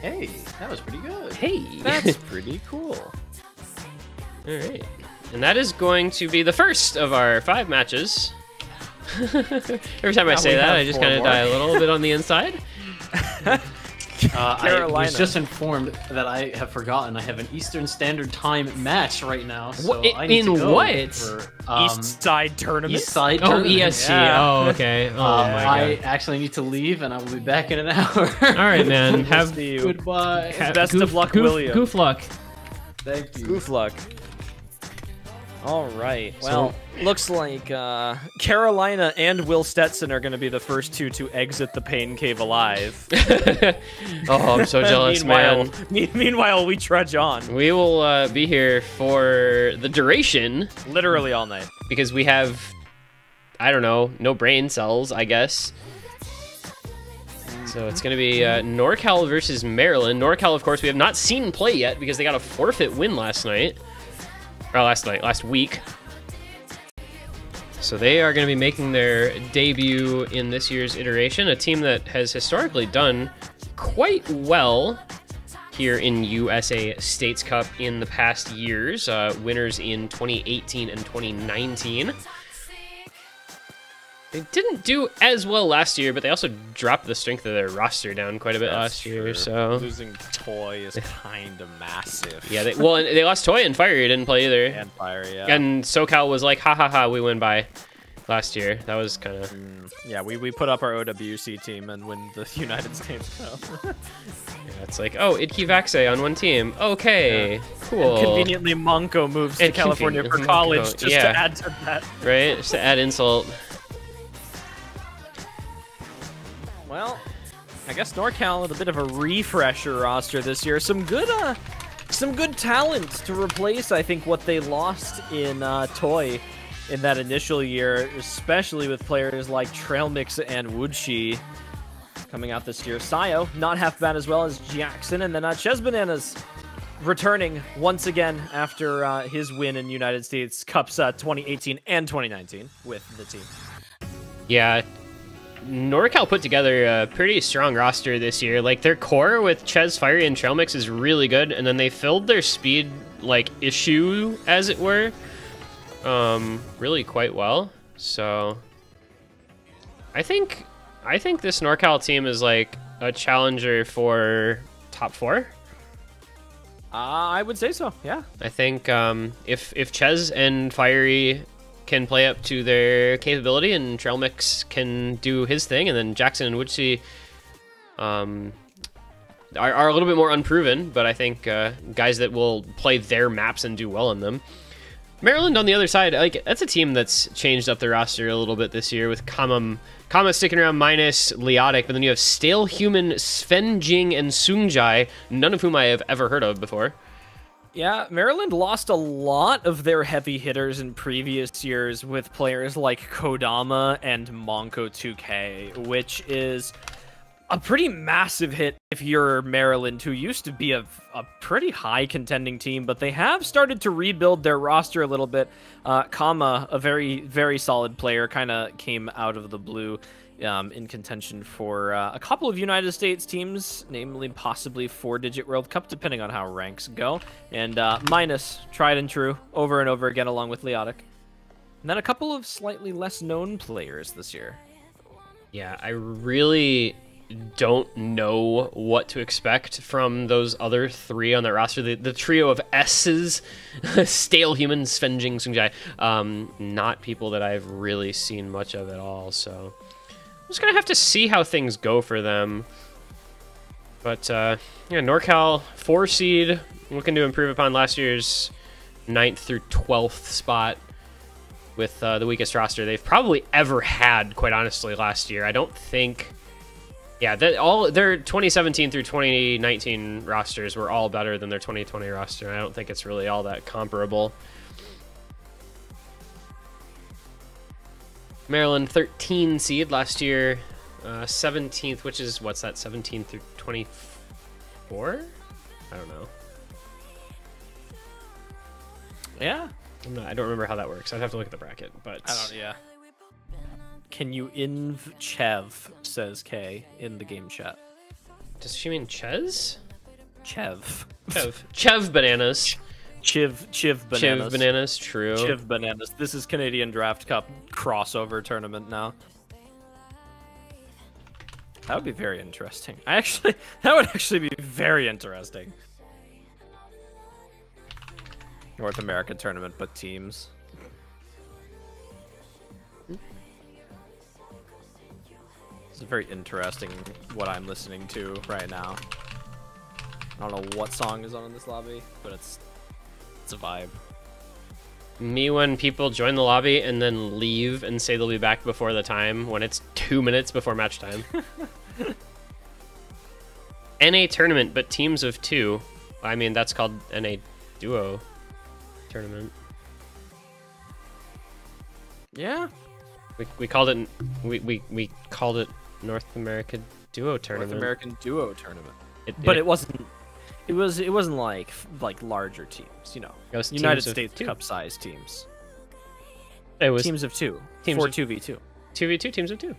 Hey, that was pretty good. Hey, That's pretty cool. all right, and that is going to be the first of our five matches. Every time I Now say that, I just kind of die a little bit on the inside. Uh, I was just informed that I have forgotten I have an Eastern Standard Time match right now. So What- I need to in go what? For, um, East Side Tournament. East Side Oh, tournament. ESC. Yeah. Oh, okay. Oh Um, my I actually need to leave, and I will be back in an hour. All right, man. Have See you. Goodbye. ha- Best of luck, goof, William. Goof luck. Thank you. Goof luck. All right. Well, looks like uh, Carolina and Will Stetson are going to be the first two to exit the pain cave alive. Oh, I'm so jealous, meanwhile, man. me- meanwhile, we trudge on, We will uh, be here for the duration literally all night. because we have, I don't know, no brain cells, I guess. So it's going to be uh, NorCal versus Maryland. NorCal, of course, we have not seen play yet because they got a forfeit win last night. Or last night, last week. So they are going to be making their debut in this year's iteration. A team that has historically done quite well here in USA States Cup in the past years. Uh, winners in 2018 and 2019. They didn't do as well last year, but they also dropped the strength of their roster down quite a bit last year. So losing Toy is kind of massive. yeah, they, well, they lost Toy and Fire. Didn't play either. and fire, yeah. And SoCal was like, ha ha ha, we win by last year. That was kind of Mm, yeah, we, we put up our OWC team and win the United States Cup. yeah, it's like, oh, Idke Vaxe on one team. Okay, cool. Conveniently, Monko moves And to California for college just yeah. to add to that. right? Just to add insult. Well, I guess NorCal had a bit of a refresher roster this year. Some good, uh, some good talent to replace. I think what they lost in uh, Toy in that initial year, especially with players like Trailmix and Woodshi coming out this year. Sayo not half bad as well as Jackson, and then uh, Ches Bananas returning once again after uh, his win in United States Cups uh, 2018 and 2019 with the team. Yeah, NorCal put together a pretty strong roster this year. Like their core with Ches, Fiery, and Trailmix is really good, and then they filled their speed like issue, as it were, um, really quite well. So I think I think this NorCal team is like a challenger for top four. Uh, I would say so. Yeah. I think um, if if Ches and Fiery can play up to their capability and Trailmix can do his thing, and then Jackson and Woodsey um, are, are a little bit more unproven, but I think uh, guys that will play their maps and do well in them. Maryland on the other side, like that's a team that's changed up their roster a little bit this year with Kama, Kama sticking around minus Leotic, but then you have Stale Human, Sven Jing, and Sungjai, none of whom I have ever heard of before. Yeah, Maryland lost a lot of their heavy hitters in previous years with players like Kodama and Monko 2K, which is a pretty massive hit if you're Maryland, who used to be a, a pretty high contending team, but they have started to rebuild their roster a little bit. Uh, Kama, a very, very solid player, kind of came out of the blue um, in contention for uh, a couple of United States teams, namely possibly four-digit World Cup, depending on how ranks go. And uh, minus tried and true over and over again, along with Leotic. And then a couple of slightly less known players this year. Yeah, I really don't know what to expect from those other three on that roster. The, the trio of S's, Stale Human, Sven Jing, Sungjai, um, not people that I've really seen much of at all. So just to have to see how things go for them. But uh, yeah, NorCal, four seed, looking to improve upon last year's ninth through 12th spot with uh, the weakest roster they've probably ever had, quite honestly, last year. I don't think. Yeah, that all their 2017 through 2019 rosters were all better than their 2020 roster. I don't think it's really all that comparable. Maryland 13 seed last year, uh, 17th, which is what's that 17 through 24? I don't know. Yeah, I'm not, I don't remember how that works. I'd have to look at the bracket, but I don't. Yeah. Can you inv Chev? Says K in the game chat. Does she mean Ches? Chev. Chev, Chev bananas. Chiv Chiv bananas. Chiv bananas, true. Chiv bananas. This is Canadian Draft Cup crossover tournament now. That would be very interesting. I actually that would actually be very interesting. North American tournament, but teams. It's very interesting what I'm listening to right now. I don't know what song is on in this lobby, but it's it's a vibe. Me when people join the lobby and then leave and say they'll be back before the time when it's two minutes before match time. NA tournament, but teams of two. I mean, that's called NA duo tournament. Yeah, We, we called it we, we, we called it North America duo tournament. North American duo tournament. It- But it- it wasn't. It was. It wasn't like like larger teams. You know, United States two. Cup size teams. it was Teams of two. Teams Four of- two v two. two v two teams of two.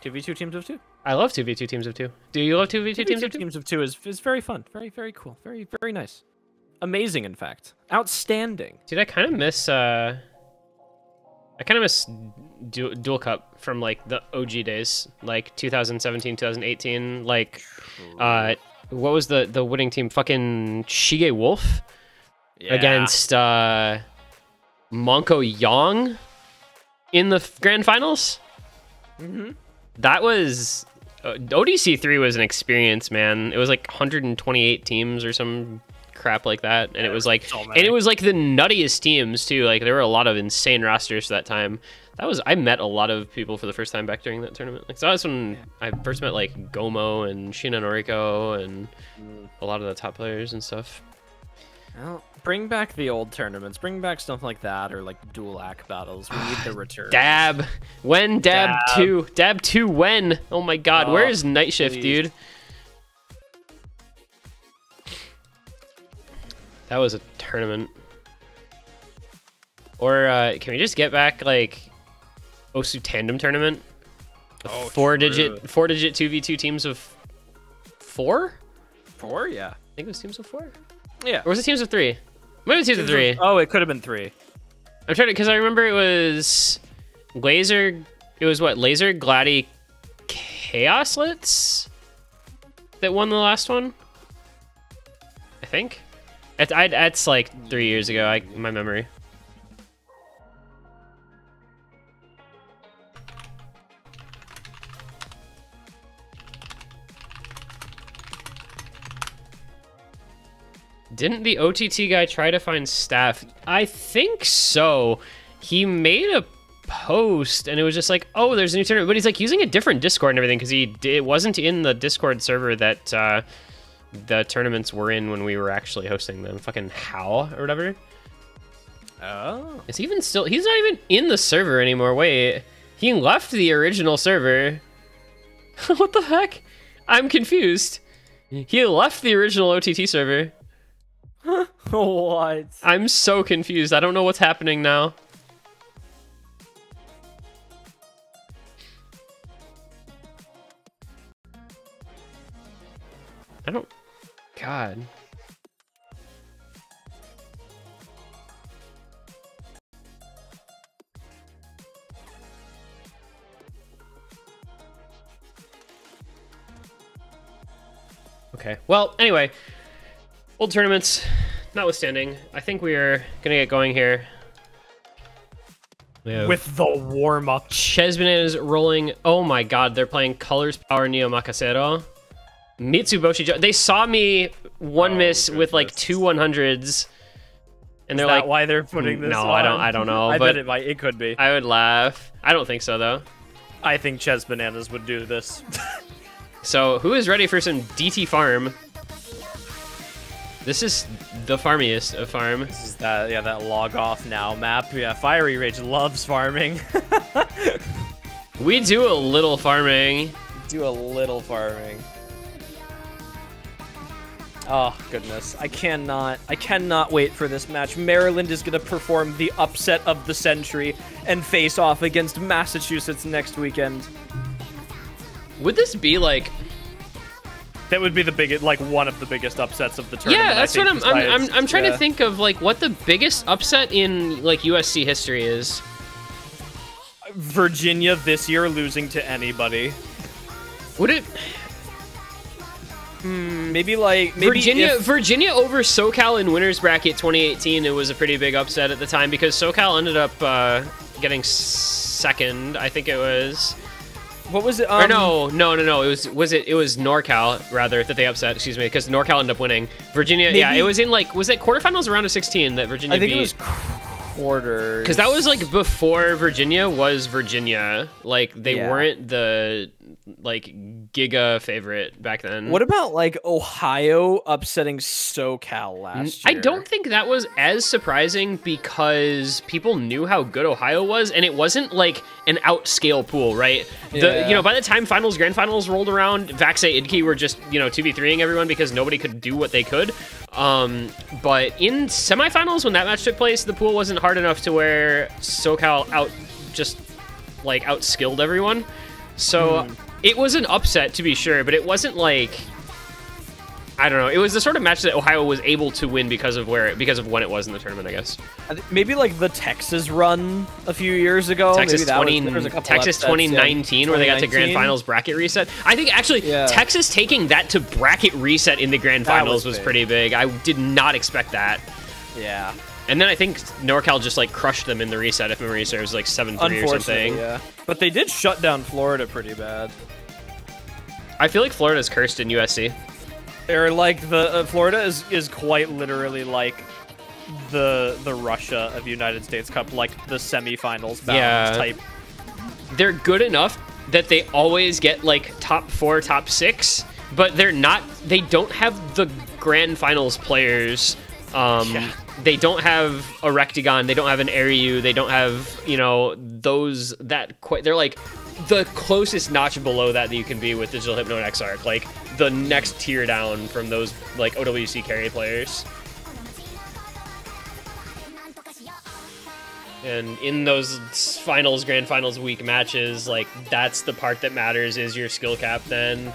Two v two teams of two. I love two v two teams of two. Do you love two v two teams of two? teams of two is is very fun. Very very cool. Very very nice. Amazing, in fact. Outstanding. Dude, I kind of miss. uh I kind of miss du- Dual Cup from like the OG days, like 2017, 2018. Like, uh, what was the the winning team? Fucking Shige Wolf Yeah. against uh Monko Yang in the grand finals. Mm-hmm. That was uh, ODC three was an experience, man. It was like 128 teams or some crap like that, and it was like, so and it was like the nuttiest teams too. Like there were a lot of insane rosters for that time. That was I met a lot of people for the first time back during that tournament. Like so that was when I first met like Gomo and Shina Noriko and Mm. a lot of the top players and stuff. Well, bring back the old tournaments. Bring back stuff like that, or like dual act battles. We need the return. Dab. When Dab, Dab. 2? Dab 2 when? Oh my god, Oh, where is Night Shift, please. dude? That was a tournament. Or uh, can we just get back like Osu Tandem tournament? Oh, four true. digit four digit 2v2 teams of four? Four, yeah. I think it was teams of four. Yeah. Or was it teams of three? Maybe was teams of three. Oh, it could have been three. I'm trying to because I remember it was laser. It was what laser Gladi Chaoslets that won the last one. I think. It's I, that's like three years ago. I my memory. Didn't the OTT guy try to find staff? I think so. He made a post and it was just like, oh, there's a new tournament. But he's like using a different Discord and everything because he it wasn't in the Discord server that uh, the tournaments were in when we were actually hosting them. Fucking how or whatever. Oh. Is he even still? He's not even in the server anymore. Wait, he left the original server. what the heck? I'm confused. He left the original OTT server. what? I'm so confused. I don't know what's happening now. I don't. God. Okay. Well, anyway, old tournaments notwithstanding, I think we are gonna get going here. With the warm up. Ches Bananas rolling. Oh my god, they're playing Colors Power Neo Makasero. Mitsuboshi. Jo- They saw me one Oh, miss with like two 100s. And they're like, why they're putting this? Mm, no, I don't- I don't know, I but- bet it might. It could be. I, I would laugh. I don't think so though. I think Ches Bananas would do this. So, who is ready for some DT farm? This is the farmiest of farm. this is that. Yeah, that log off now map. Yeah, Fiery Rage loves farming. We do a little farming. do a little farming. Oh goodness, I cannot, I cannot wait for this match. Maryland is gonna perform the upset of the century and face off against Massachusetts next weekend. Would this be like That would be the biggest, like one of the biggest upsets of the tournament. Yeah, that's what I'm. I'm. I'm, I'm trying yeah. to think of like what the biggest upset in like USC history is. Virginia this year losing to anybody. Would it Maybe like maybe Virginia if- Virginia over SoCal in winners bracket 2018? It was a pretty big upset at the time because SoCal ended up uh, getting second. I think it was. What was it? or Um, no, no, no, no. It was was it it was NorCal rather that they upset. Excuse me, because NorCal ended up winning. Virginia, yeah, it was in like was it quarterfinals or round of 16 that Virginia I think beat. it was quarters. Because that was like before Virginia was Virginia. Like they Yeah. weren't the like giga favorite back then. What about like Ohio upsetting SoCal last year? I don't think that was as surprising because people knew how good Ohio was, and it wasn't like an outscale pool, right? The Yeah. you know by the time finals, grand finals rolled around, Vaxe Idke were just you know two v threeing everyone because nobody could do what they could. Um, but in semifinals, when that match took place, the pool wasn't hard enough to where SoCal out just like outskilled everyone. So Hmm. It was an upset to be sure, but it wasn't like I don't know. It was the sort of match that Ohio was able to win because of where it, because of when it was in the tournament, I guess. Maybe like the Texas run a few years ago. Texas maybe that was- 20 there was a Texas upsets, yeah. 2019 where they got to grand finals bracket reset. I think actually Yeah. Texas taking that to bracket reset in the grand finals was was pretty big. I did not expect that. Yeah. And then I think NorCal just like crushed them in the reset if memory serves like 7-3 or something. yeah. But they did shut down Florida pretty bad. I feel like Florida's cursed in USC. They're like the uh, Florida is is quite literally like the the Russia of United States Cup, like the semifinals Yeah. type. they're good enough that they always get like top four, top six, but they're not. They don't have the grand finals players. Um, Yeah. They don't have a Rectagon. They don't have an Aireu. They don't have you know those that quite. They're like the closest notch below that that you can be with Digital Hypno and Xarc, like the next tier down from those like OWC carry players. And in those finals, grand finals week matches, like that's the part that matters is your skill cap then.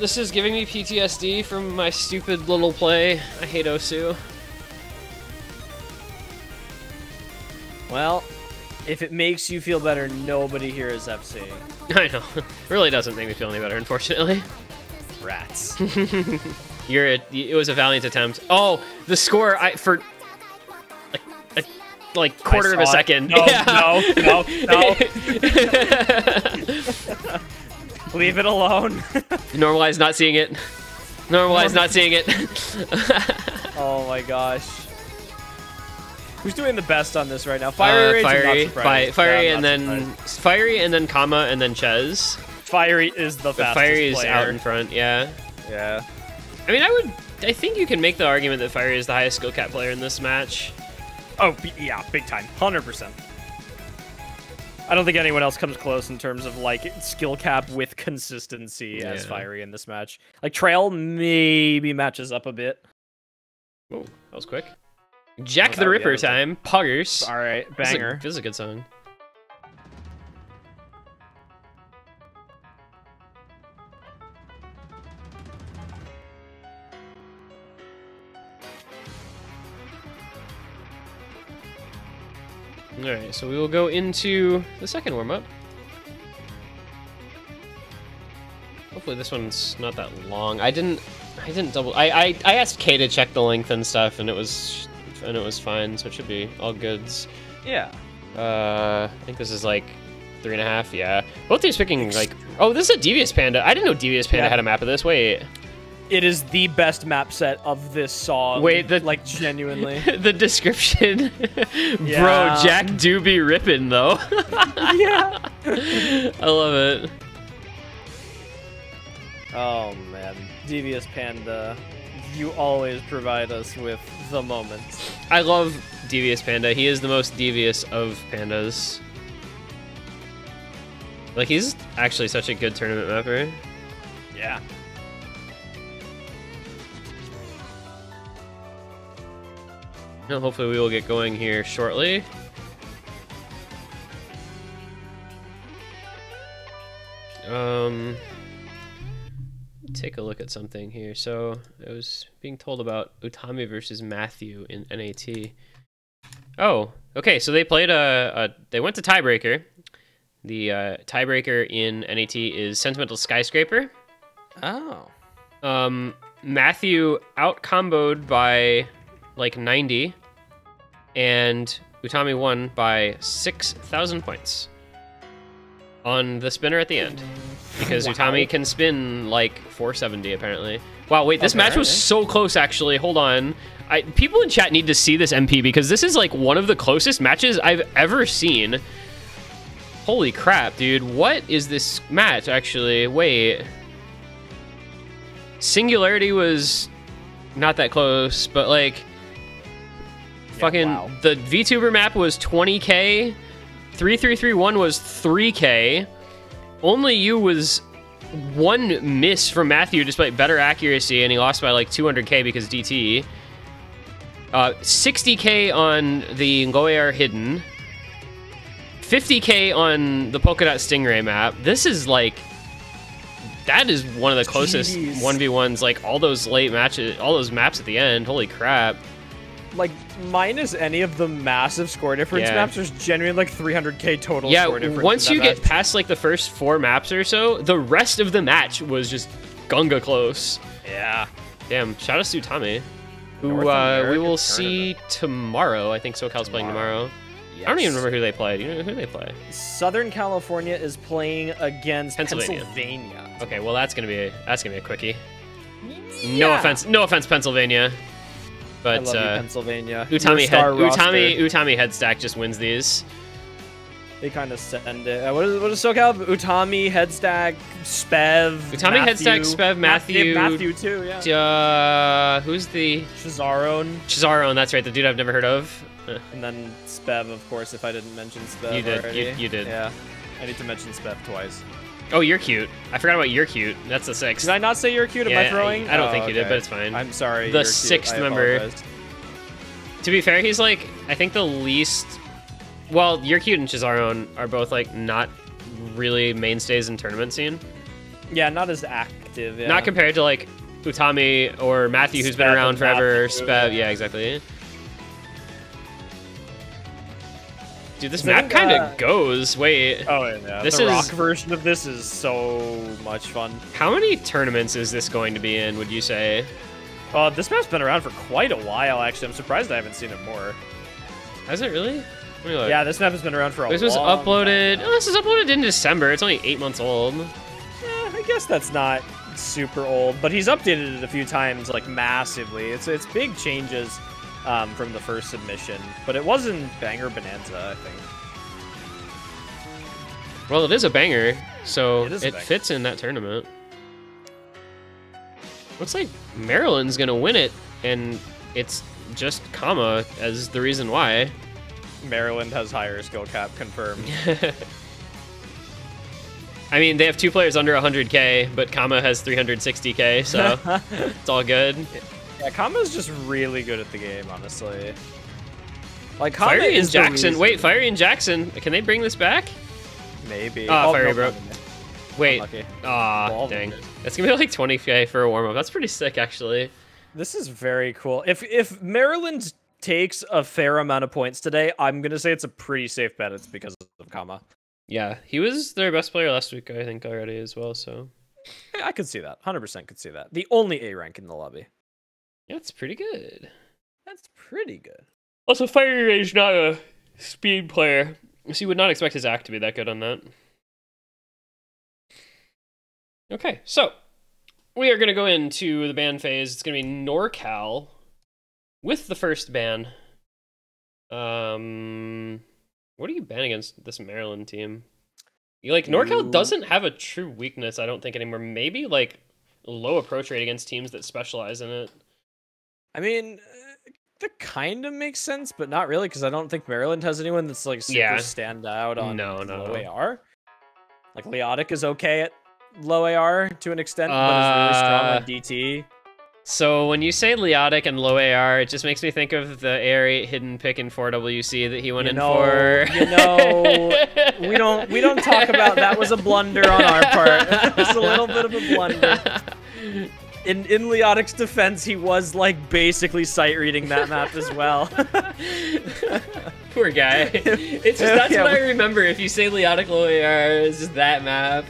This is giving me PTSD from my stupid little play. I hate Osu. Well, if it makes you feel better, nobody here is FC. I know. It really doesn't make me feel any better, unfortunately. Rats. You're a, it was a valiant attempt. Oh, the score I for like a, like quarter of a it. second. No, Yeah. no, no, no. Leave it alone. Normalize not seeing it. Normalize not seeing it. oh my gosh. Who's doing the best on this right now? Fiery, Uh, fiery, fi- fiery, Yeah, and then surprised. fiery, and then comma, and then Ches. Fiery is the fastest Fiery is player. out in front. Yeah. Yeah. I mean, I would. I think you can make the argument that Fiery is the highest skill cap player in this match. Oh, yeah, big time. 100%. I don't think anyone else comes close in terms of like skill cap with consistency as Fiery in this match. Like Trail maybe matches up a bit. Oh, that was quick. Jack Oh, the Ripper time. Puggers. All right, This is a- banger. This is a good song. Alright, so we will go into the second warm up. Hopefully this one's not that long. I didn't I didn't double I, I, I asked Kay to check the length and stuff and it was and it was fine, so it should be all goods. Yeah. Uh, I think this is like three and a half. Yeah, both these picking like. Oh, this is a Devious Panda. I didn't know Devious Panda Yeah. had a map of this. Wait, It is the best map set of this song. Wait, the- like genuinely. the description, Yeah. bro. Jack do be ripping though. yeah. I love it. Oh man, Devious Panda, you always provide us with the moments. I love Devious Panda. He is the most devious of pandas. Like he's actually such a good tournament mapper. Yeah. Hopefully we will get going here shortly. Um, take a look at something here. So I was being told about Utami versus Matthew in NAT. Oh, okay. So they played a, a they went to tiebreaker. The uh, tiebreaker in NAT is Sentimental Skyscraper. Oh. Um, Matthew out comboed by like 90 and Utami won by 6,000 points on the spinner at the end because Wow. Utami can spin like 470 apparently. Wow, wait, this Okay, match was okay. so close actually. Hold on. I, people in chat need to see this MP because this is like one of the closest matches I've ever seen. Holy crap, dude. What is this match actually? Wait. Singularity was not that close, but like fucking wow. the VTuber map was 20k, 3331 was 3k. Only you was one miss from Matthew despite better accuracy, and he lost by like 200k because DT. Uh, 60k on the Ngoyar Hidden. 50k on the Polka Dot Stingray map. This is like that is one of the closest Jeez. 1v1s like all those late matches all those maps at the end holy crap Like minus any of the massive score difference Yeah. maps, there's genuinely like 300k total yeah score difference. once you that get past like the first four maps or so the rest of the match was just gunga close. Yeah. damn shout out to Tommy who uh, we America will see tomorrow. I think SoCal's playing tomorrow. i don't even remember who they played you know who they play? Southern California is playing against Pennsylvania. Pennsylvania. okay well that's gonna be a, that's gonna be a quickie. No offense no offense pennsylvania. I but you, uh, Pennsylvania. Utami head, Utami Utami head stack just wins these. They kind of send it. Uh, what is what is SoCal? Utami, Headstack, Spev. Utami, Headstack, Spev, Matthew- Matthew too. Yeah. Uh, who's the Shazaron, Cesaro? that's right, the dude I've never heard of. Uh, and then Spev, of course. If I didn't mention Spev You did. You- you did. Yeah. I need to mention Spev twice. Oh, you're cute. I forgot about you're cute. That's the sixth. Did I not say you're cute? Am Yeah, I throwing? I- I don't Oh, think you did, but it's fine. I'm sorry. The sixth member. To be fair, he's like I think the least. Well, you're cute and Cesaro are both like not really mainstays in tournament scene. Yeah, not as active. Yeah. Not compared to like Utami or Matthew, who's been around forever. Matthew, yeah, exactly. Dude, this map kind uh, of goes. Wait, Oh yeah. This the is- rock version of this is so much fun. how many tournaments is this going to be in? Would you say? Uh, this map's been around for quite a while. Actually, I'm surprised I haven't seen it more. Has it really? Let me look. Yeah, this map has been around for a while. This was uploaded. Oh, this was uploaded in December. It's only eight months old. Eh, I guess that's not super old, but he's updated it a few times, like massively. It's it's big changes um, from the first submission, but it wasn't Banger Bonanza, I think. Well, it is a banger, so It it, banger. fits in that tournament. Looks like Maryland's gonna win it, and it's just comma as the reason why. Maryland has higher skill cap confirmed. I mean, they have two players under 100k, but Kama has 360k, so it's all good. Yeah, Kama's just really good at the game, honestly. Like Kama Fiery and is Jackson. Wait, Fiery and Jackson. Can they bring this back? maybe. Oh, Fiery no, broke. Wait. Ah, Ball dang. vendors. That's gonna be like 20k for a warm up. That's pretty sick, actually. This is very cool. If if Maryland takes a fair amount of points today, I'm gonna say it's a pretty safe bet. It's because of Kama. Yeah, he was their best player last week, I think, already as well. So I could see that. Hundred percent could see that. The only A rank in the lobby. Yeah, it's pretty good. That's pretty good. Also, Fiery Rage not a speed player, so you would not expect his act to be that good on that. Okay, so we are going to go into the ban phase. It's going to be NorCal with the first ban. Um, what are you ban against this Maryland team? You like NorCal You- doesn't have a true weakness, I don't think anymore. Maybe like low approach rate against teams that specialize in it. I mean, uh, that kind of makes sense, but not really, because I don't think Maryland has anyone that's like super Yeah. stand out on No, no, low no. AR. Like Leotic is okay at low AR to an extent, but is really strong Uh, on DT. So when you say Leotic and low AR, it just makes me think of the AR8 hidden pick in 4WC that he went You in know, for. you know, we don't we don't talk about that was a blunder on our part. That was a little bit of a blunder. In in Leotic's defense, he was like basically sight reading that map as well. Poor guy. It's just that's Yeah, what I remember. If you say Leotic low AR, it's just that map.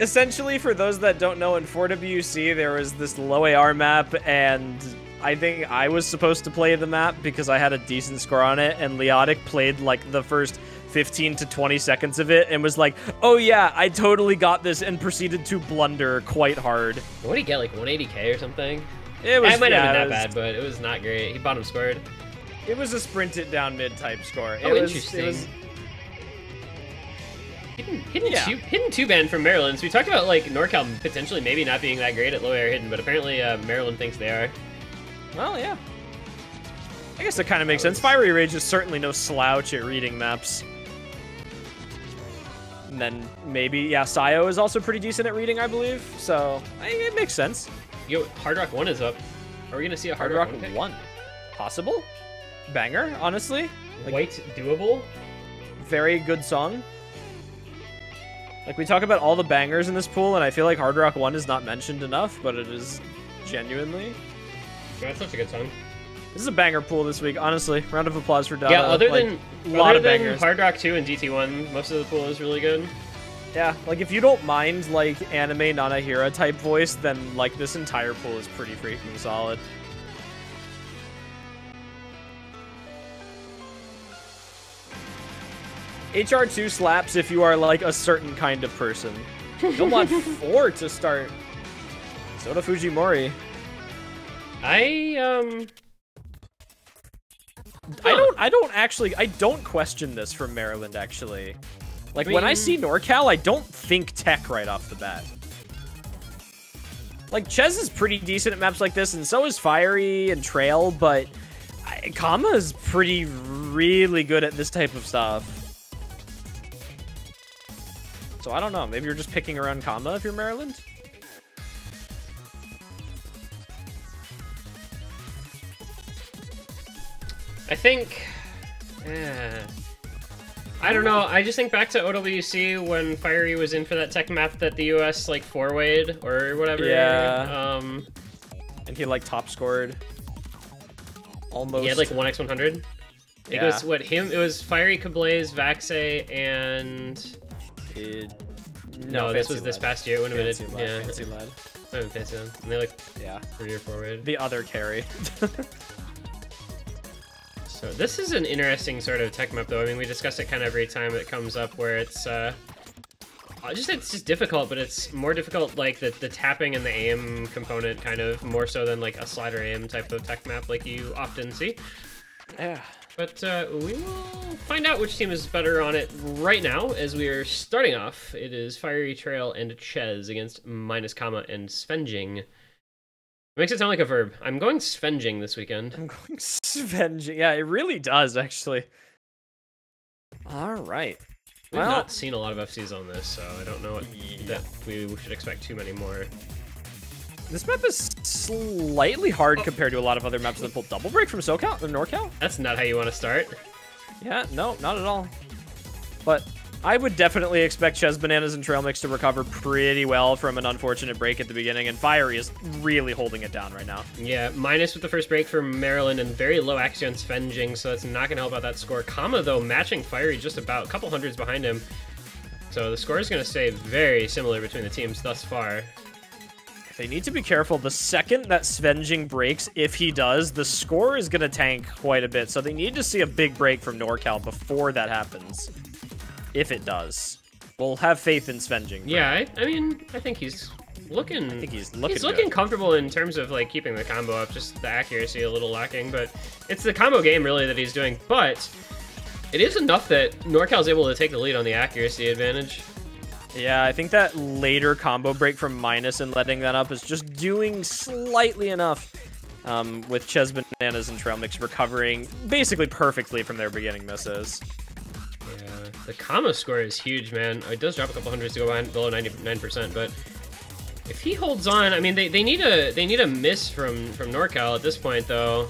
Essentially, for those that don't know, in 4WC there was this low AR map, and I think I was supposed to play the map because I had a decent score on it, and Leotic played like the first 15 to 20 seconds of it and was like, "Oh yeah, I totally got this," and proceeded to blunder quite hard. What did he get? Like 180k or something? It was It might yeah, not been that was- bad, but it was not great. He bottom scored. It was a sprint it down mid type score. It Oh, was, interesting. It was, Hidden, hidden, Yeah. two, hidden two band from Maryland. So we talked about like NorCal potentially maybe not being that great at low air hidden, but apparently uh, Maryland thinks they are. well, yeah. I guess that kind of makes sense. Fiery Rage is certainly no slouch at reading maps. And then maybe, yeah, Sayo is also pretty decent at reading, I believe. So I think it makes sense. Yo, Hard Rock One is up. Are we gonna see a Hard, Hard Rock, Rock One? 1. Possible? Banger, honestly. Like, White doable? very good song. Like, we talk about all the bangers in this pool, and I feel like Hard Rock 1 is not mentioned enough, but it is genuinely. Yeah, that's such a good song. This is a banger pool this week, honestly. Round of applause for Dada. yeah, other Like, than a lot of than bangers. Hard Rock Two and DT One, most of the pool is really good. Yeah, like if you don't mind like anime Nanahira type voice, then like this entire pool is pretty freaking solid. HR2 slaps if you are like a certain kind of person. You'll want four to start. Soda Fujimori. I um I don't I don't actually I don't question this from Maryland actually. Like when I see NorCal, I don't think tech right off the bat. Like Ches is pretty decent at maps like this, and so is Fiery and Trail, but I, Kama is pretty really good at this type of stuff. So I don't know. Maybe you're just picking around Kama if you're Maryland. I think. eh, I don't know. I just think back to OWC when Fiery was in for that tech map that the US like four wayed or whatever. Yeah. Um, And he like top scored. Almost. he had like one x one hundred. It was what him. It was Fiery, Kablaze, Vaxe, and It- no, this Fancy was this past year. It wouldn't have been. lad, Yeah, fancy. Not fancy. And they like Yeah. three or four wayed. The other carry. So this is an interesting sort of tech map, though. I mean, we discuss it kind of every time it comes up, where it's uh, just it's just difficult, but it's more difficult like the the tapping and the aim component, kind of more so than like a slider aim type of tech map, like you often see. yeah. But uh, we will find out which team is better on it right now, as we are starting off. It is Fiery Trail and Ches against Minus Comma and Svenjing. It makes it sound like a verb. I'm going Svenjing this weekend. I'm going Svenging. Yeah, it really does, actually. All right. We've Well- not seen a lot of FCs on this, so I don't know what, Yeah. that we should expect too many more. This map is slightly hard compared to a lot of other maps that pull double break from SoCal or NorCal. That's not how you want to start. Yeah, no, not at all. But I would definitely expect Ches Bananas and Trail Mix to recover pretty well from an unfortunate break at the beginning, and Fiery is really holding it down right now. Yeah, minus with the first break for Maryland and very low actually on Svenjing, so that's not going to help out that score. Comma, though, matching Fiery just about a couple hundreds behind him. So the score is going to stay very similar between the teams thus far. They need to be careful. The second that Svenjing breaks, if he does, the score is going to tank quite a bit. So they need to see a big break from NorCal before that happens. If it does. We'll have faith in Svenjing. Yeah, I, I mean, I think he's looking. I think he's looking He's looking good. comfortable in terms of like keeping the combo up. Just the accuracy a little lacking, but it's the combo game really that he's doing. But it is enough that NorCal's able to take the lead on the accuracy advantage. Yeah, I think that later combo break from Minus and letting that up is just doing slightly enough. Um, with Ches Bananas and Trail Mix recovering basically perfectly from their beginning misses. Yeah, the comma score is huge, man. It does drop a couple hundreds to go behind, below 99%, but If he holds on, I mean, they, they need a they need a miss from from NorCal at this point, though.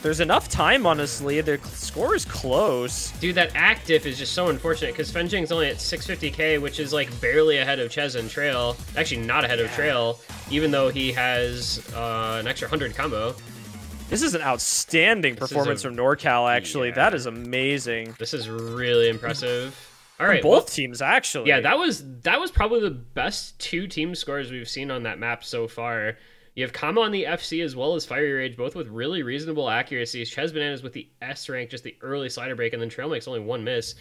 There's enough time, honestly. Their score is close. Dude, that active is just so unfortunate because Svenjing's only at 650k, which is like barely ahead of Ches and Trail. Actually, not ahead of Trail, even though he has uh, an extra 100 combo. This is an outstanding This performance a- from NorCal, actually. Yeah. That is amazing. This is really impressive. All right, both well- teams, actually. Yeah, that was that was probably the best two team scores we've seen on that map so far. You have Kama on the FC as well as Fiery Rage, both with really reasonable accuracies. Ches Bananas with the S rank, just the early slider break, and then Trail makes only one miss.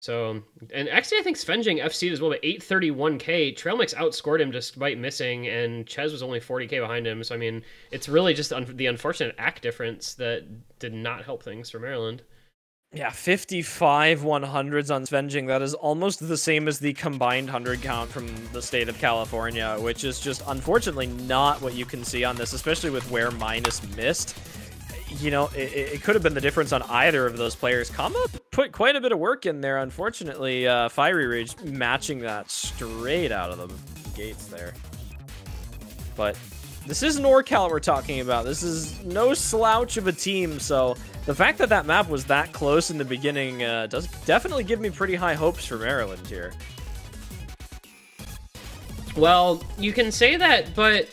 So, and actually, I think Svenjing FC'd as well, but 831k. Trailmix outscored him despite missing, and Ches was only 40k behind him. So, I mean, it's really just un- the unfortunate act difference that did not help things for Maryland. Yeah, 55 100s on Svenjing. That is almost the same as the combined 100 count from the state of California, which is just unfortunately not what you can see on this, especially with where Minus missed. You know, it, it could have been the difference on either of those players. Kama put quite a bit of work in there. Unfortunately, uh, Fiery Rage matching that straight out of the gates there. But this is NorCal we're talking about. This is no slouch of a team, so the fact that that map was that close in the beginning uh, does definitely give me pretty high hopes for Maryland here. Well, you can say that, but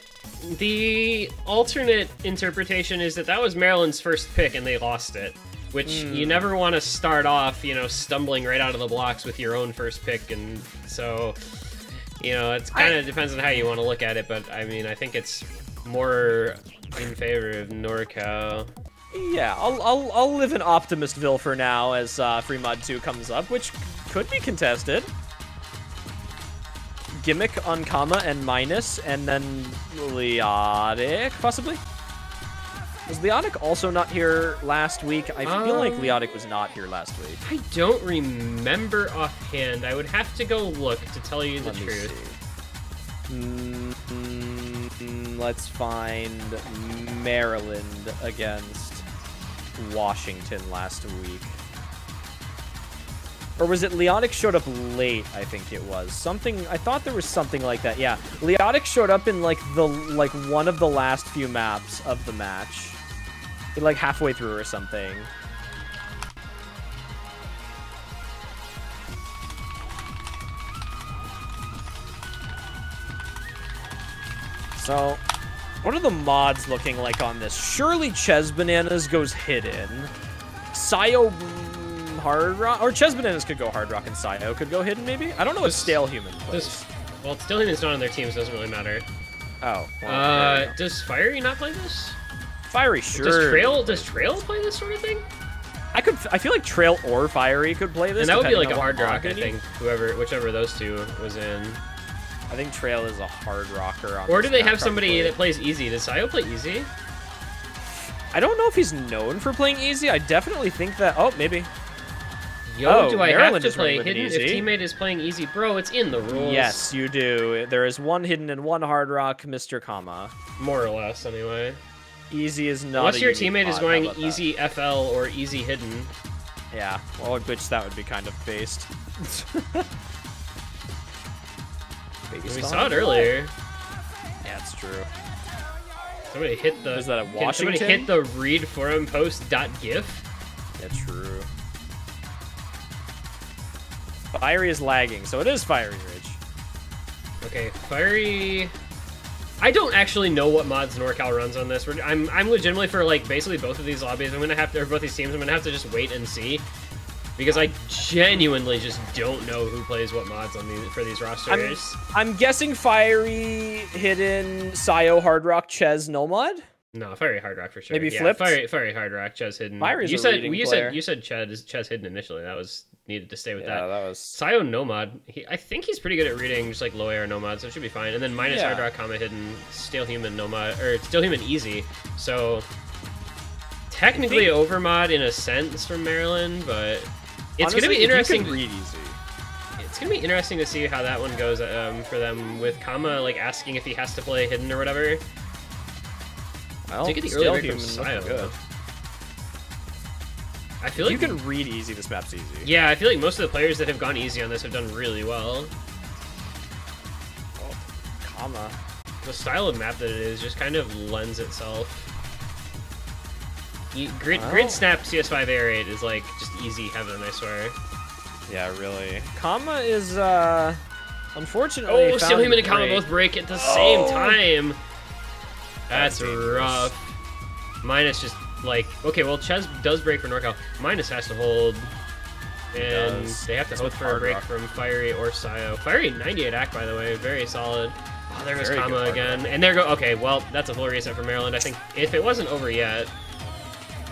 the alternate interpretation is that that was Maryland's first pick and they lost it. Which you never want to start off, you know, stumbling right out of the blocks with your own first pick, and so, you know, it's kind of depends on how you want to look at it. But I mean, I think it's more in favor of NorCal. Yeah, I'll, I'll, I'll live in Optimistville for now as uh, Free Mod 2 comes up, which could be contested. Gimmick on Kama and Minus, and then Leotic, possibly? Was Leotic also not here last week? I feel like Um, Leotic was not here last week. I don't remember offhand. I would have to go look to tell you the Let me truth. see. Mm, mm, let's find Maryland against Washington last week. Or was it Leotic showed up late? I think it was something. I thought there was something like that. Yeah, Leotic showed up in like the like one of the last few maps of the match, like halfway through or something. So, what are the mods looking like on this? Surely Ches Bananas goes hidden. Sayo Hard Rock, or Ches Bananas could go Hard Rock and Sayo could go hidden maybe? I don't know what Stale Human plays. Does, well, still is not on their team, so it doesn't really matter. oh, well, Uh, does Fiery not play this? Fiery sure. Does Trail does Trail play this sort of thing? I could. I feel like Trail or Fiery could play this. and that would be like a hard rock, I think. Whoever, whichever of those two was in. I think Trail is a hard rocker. On Or do they have somebody probably. that plays easy? Does Sayo play easy? I don't know if he's known for playing easy. I definitely think that. Oh, maybe. Yo, Oh, do I Maryland have to is running play with it hidden? If teammate is playing easy, bro, it's in the rules. Yes, you do. There is one hidden and one hard rock, Mr. Comma. more or less, anyway. Easy is not. Unless a your unique teammate is going how about that? easy FL or easy hidden. Yeah, well, which that would be kind of based. Baby We Stomp? saw it earlier. Yeah, it's true. Somebody hit the. Was that a Can somebody Washington? hit the read forum post dot gif? Yeah, true. Fiery is lagging, so it is Fiery Rage. Okay, fiery. I don't actually know what mods NorCal runs on this. We're, I'm I'm legitimately for like basically both of these lobbies. I'm gonna have to or both these teams. I'm gonna have to just wait and see because I genuinely just don't know who plays what mods on these for these rosters. I'm guessing Fiery, Hidden, Sayo, Hard Rock, Ches, Nomad. No, fiery hard rock for sure. Maybe yeah, flipped? Fiery, fiery hard rock, Ches hidden. Fiery's you a said you player. said you said Ches Ches hidden initially. That was needed to stay with that. that was. Sayo Nomad, he, I think he's pretty good at reading just like low air Nomad, so it should be fine. And then minus Yeah. Hard Rock Comet hidden, Steel Human Nomad, or Steel Human Easy. So technically think- Overmod in a sense from Maryland, but it's Honestly, gonna be if you can interesting. read easy. It's gonna be interesting to see how that one goes um, for them with Kama like asking if he has to play hidden or whatever. Well, Take it the early from good. I feel If like you can read easy, this map's easy. Yeah, I feel like most of the players that have gone easy on this have done really well. Comma, The style of map that it is just kind of lends itself. E- Grid, Well- Grid Snap CS5 Air 8 is like just easy heaven, I swear. Yeah, really. Comma is, uh, unfortunately. Oh, found Steel Human and comma break. both break at the same Oh. time. That's That's rough. Minus just like okay, well Ches does break for NorCal. Minus has to hold, and they have to It's hope for a break Rock. from Fiery or Sio. Fiery 98 act by the way, very solid. Oh, there goes Kama again, Rock. and there go. Okay, well that's a full reset for Maryland. I think if it wasn't over yet,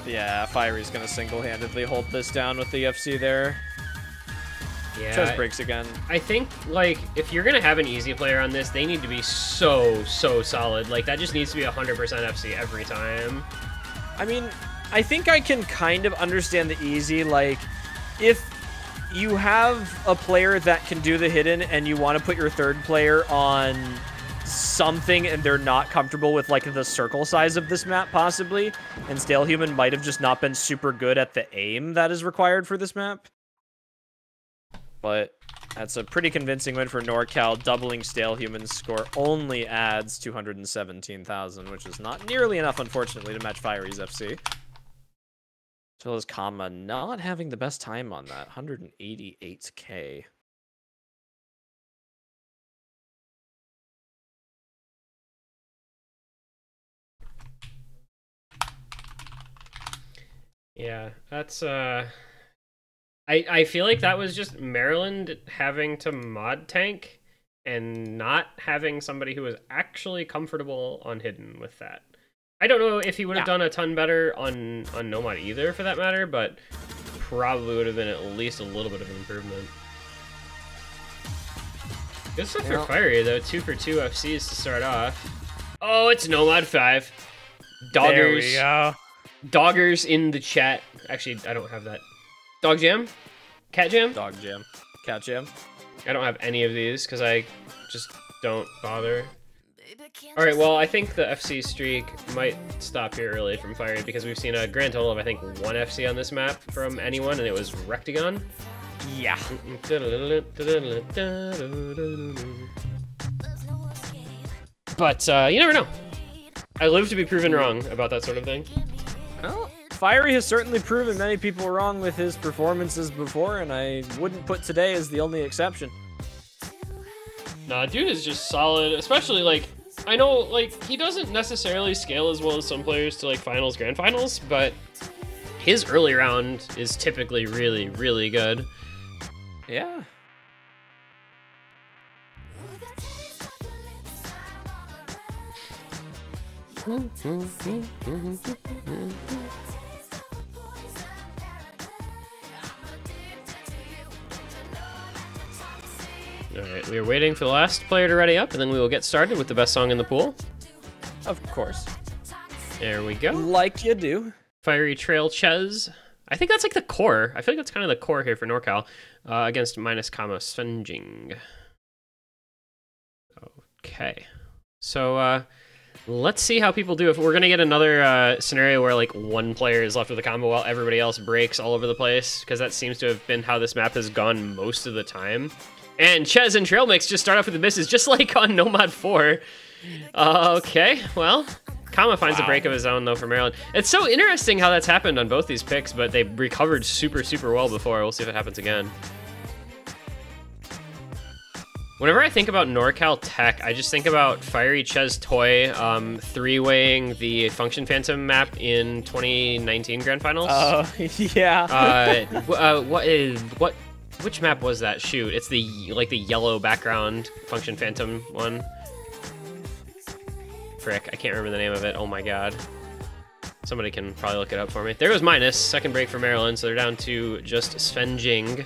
Yeah, Fiery's gonna single-handedly hold this down with the FC there. yeah. Ches breaks again. I think like if you're gonna have an easy player on this, they need to be so so solid. Like that just needs to be 100% FC every time. I mean, I think I can kind of understand the easy. Like, if you have a player that can do the hidden and you want to put your third player on something and they're not comfortable with like the circle size of this map possibly and stale human might have just not been super good at the aim that is required for this map but that's a pretty convincing win for NorCal. Doubling Stale Human's score only adds 217,000, which is not nearly enough, unfortunately, to match Fiery's FC. As well as Kama not having the best time on that, 188k. Yeah, that's uh I I feel like that was just Maryland having to mod tank and not having somebody who was actually comfortable on hidden with that. I don't know if he would have Yeah. done a ton better on on Nomad either for that matter, but probably would have been at least a little bit of an improvement. Good stuff Yeah. for Fiery though, two for two FCs to start off. Oh, it's Nomad five. Doggers. There we go. Doggers in the chat. Actually, I don't have that. Dog Jam? Cat Jam? Dog Jam. Cat Jam. I don't have any of these because I just don't bother. Alright, well, I think the FC streak might stop here early from Fiery because we've seen a grand total of, I think, one FC on this map from anyone, and it was Rectagon. Yeah. But uh, you never know. I live to be proven wrong about that sort of thing. Well, Fiery has certainly proven many people wrong with his performances before, and I wouldn't put today as the only exception. Nah, dude is just solid, especially like I know like he doesn't necessarily scale as well as some players to like finals, grand finals, but his early round is typically really, really good. Yeah. Alright, we are waiting for the last player to ready up, and then we will get started with the best song in the pool. Of course. There we go. Like you do. Fiery Trail Ches. I think that's like the core. I feel like that's kind of the core here for NorCal uh, against minus Kama Svenjing. Okay. So uh, let's see how people do. If we're gonna get another uh, scenario where like one player is left with a combo while everybody else breaks all over the place, because that seems to have been how this map has gone most of the time. And Ches and Trail Mix just start off with the misses, just like on Nomad 4. Uh, okay, well, Kama finds a break of his own though for Maryland. It's so interesting how that's happened on both these picks, but they recovered super, super well before. We'll see if it happens again. Whenever I think about NorCal Tech, I just think about Fiery Ches Toy um, three-weighing the Function Phantom map in 2019 Grand Finals. Oh, yeah. uh, uh, what is what? Which map was that? Shoot, it's the like the yellow background Function Phantom one. Frick, I can't remember the name of it. Oh my god. Somebody can probably look it up for me. There goes. Second break for Maryland, so they're down to just Svenjing.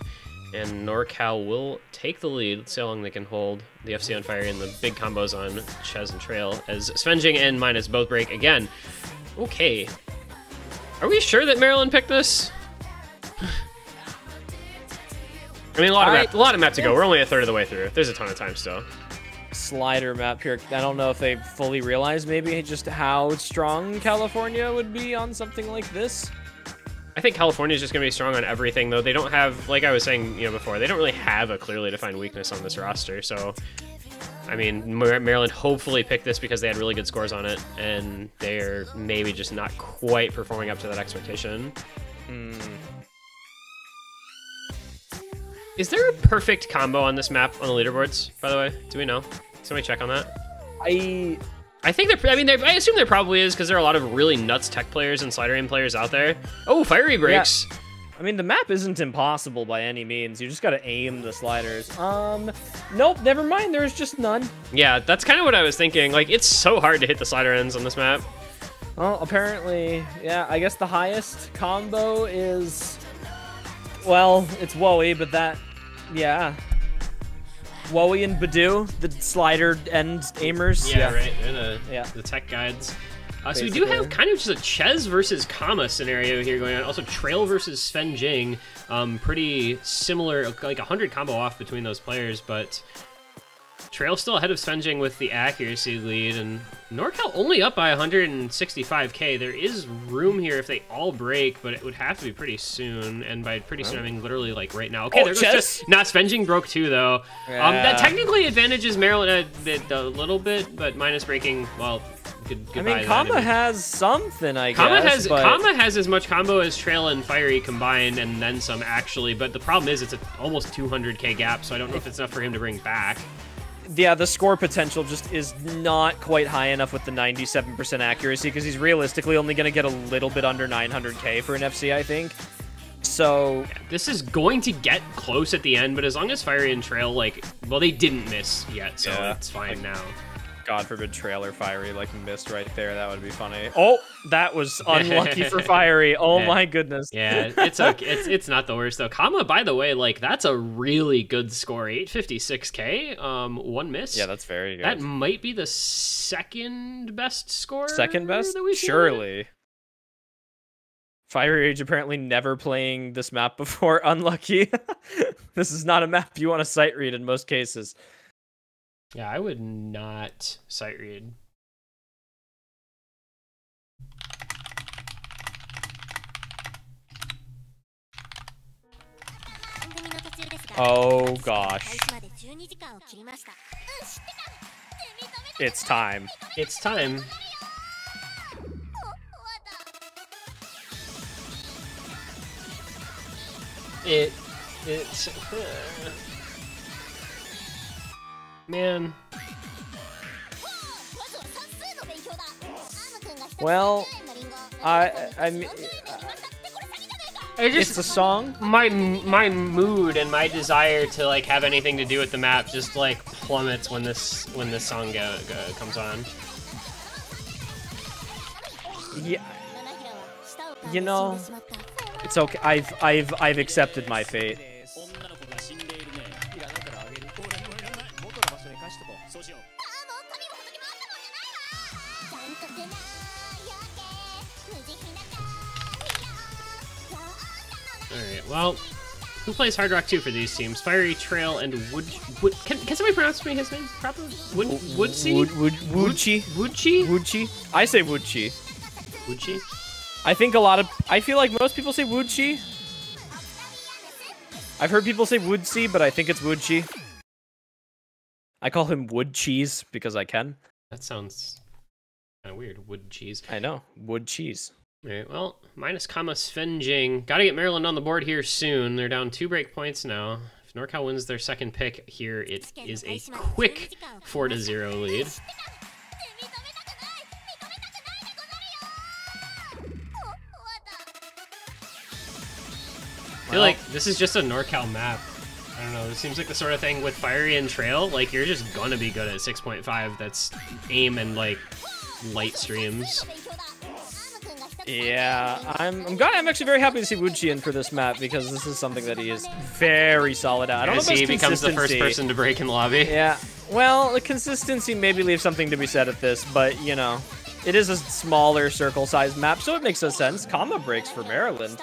And NorCal will take the lead. Let's see how long they can hold the FC on fire and the big combos on Ches and Trail as Svenjing and Minus both break again. Okay. Are we sure that Maryland picked this? I mean, a lot of I- map, a lot of map to go. We're only a third of the way through. There's a ton of time still. Slider map here. I don't know if they fully realize maybe just how strong California would be on something like this. I think California is just going to be strong on everything, though. They don't have, like I was saying, you know, before, they don't really have a clearly defined weakness on this roster. So I mean, Maryland hopefully picked this because they had really good scores on it, and they're maybe just not quite performing up to that expectation. Hmm. Is there a perfect combo on this map on the leaderboards? By the way, do we know? Somebody check on that. I I think there. I mean, I assume there probably is because there are a lot of really nuts tech players and slider aim players out there. Oh, fiery breaks. I mean, the map isn't impossible by any means. You just gotta aim the sliders. Um, nope, never mind. There's just none. Yeah, that's kind of what I was thinking. Like, it's so hard to hit the slider ends on this map. Well, apparently, yeah. I guess the highest combo is, well, it's Wowie, but that, yeah. Wowie and Badu, the slider end aimers. Yeah, right. They're the Yeah. the tech guides. Uh, so we do have kind of just a Ches versus Kama scenario here going on. Also, Trail versus Svenjing. Um, pretty similar, like 100 combo off between those players, but Trail still ahead of Svenjing with the accuracy lead, and NorCal only up by 165k. There is room here if they all break, but it would have to be pretty soon, and by pretty soon I mean literally like right now. Okay, Oh, there goes Ches. Ches. Not Sven broke too though. Um, that technically advantages Maryland a, bit- a little bit, but minus breaking, well, good, I mean, Kama that. has something, I Kama guess. has but... Kama has as much combo as Trail and Fiery combined, and then some actually. But the problem is it's a almost 200k gap, so I don't know if it's enough for him to bring back. Yeah, the score potential just is not quite high enough with the 97% accuracy because he's realistically only going to get a little bit under 900k for an FC, I think. So, This is going to get close at the end, but as long as Fiery and Trail like, well, they didn't miss yet, so Yeah. it's fine now. God forbid trailer Fiery like missed right there. That would be funny. Oh, that was unlucky for Fiery. Oh Yeah. my goodness. Yeah, it's okay. It's it's not the worst though. Kama, by the way, like that's a really good score. 856k. Um, one miss. Yeah, that's very good. That might be the second best score. Second best? that we've seen. Surely. Fiery Rage apparently never playing this map before. Unlucky. this is not a map you want to sight read in most cases. Yeah, I would not sight read. Oh gosh. It's time. It's time. It it's man. Well, I I mean, I just it's a song. my my mood and my desire to like have anything to do with the map just like plummets when this when this song go, go, comes on. Yeah, you know, it's okay. I've I've I've accepted my fate. Well, who plays Hard Rock 2 for these teams? Fiery Trail and Wood. Wood can, can somebody pronounce me his name properly? Wood Woodsy. Wood Wood Woodchi Woodchi. Woodchi. I say Woodchi. Woodchi. I think a lot of I feel like most people say Woodchi. I've heard people say Woodsy, but I think it's Woodchi. I call him Wood Cheese because I can. That sounds kind of weird. Wood cheese. I know Wood Cheese. All right. Well, minus Kama Svenjing. Got to get Maryland on the board here soon. They're down two break points now. If NorCal wins their second pick here, it is a quick four to zero lead. I feel like this is just a NorCal map. I don't know. It seems like the sort of thing with Fiery and Trail. Like you're just gonna be good at 6.5. That's aim and like light streams. Yeah, I'm. I'm glad. I'm actually very happy to see in for this map because this is something that he is very solid at. I don't know As if he becomes the first person to break in lobby. Yeah. Well, the consistency maybe leaves something to be said at this, but you know, it is a smaller circle-sized map, so it makes no sense. Kama breaks for Maryland.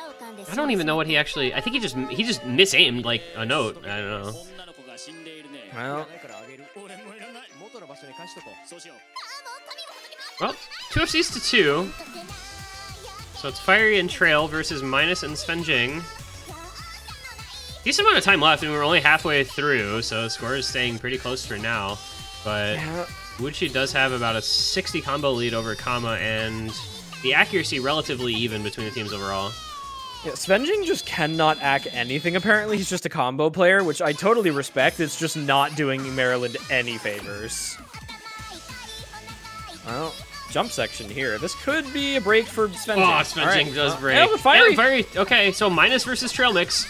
I don't even know what he actually. I think he just he just misaimed like a note. I don't know. Well, Well, two FCs to two. So it's Fiery and Trail versus Minus and Svenjing. Decent amount of time left, and we're only halfway through, so the score is staying pretty close for now. But Yeah. Wuchi does have about a 60 combo lead over Kama, and the accuracy relatively even between the teams overall. Yeah, Svenjing just cannot act anything, apparently. He's just a combo player, which I totally respect. It's just not doing Maryland any favors. Well, jump section here. This could be a break for Svenjing. Oh, Svenjing does well, break. yeah, the fiery. Yeah, very okay. So minus versus Trail Mix.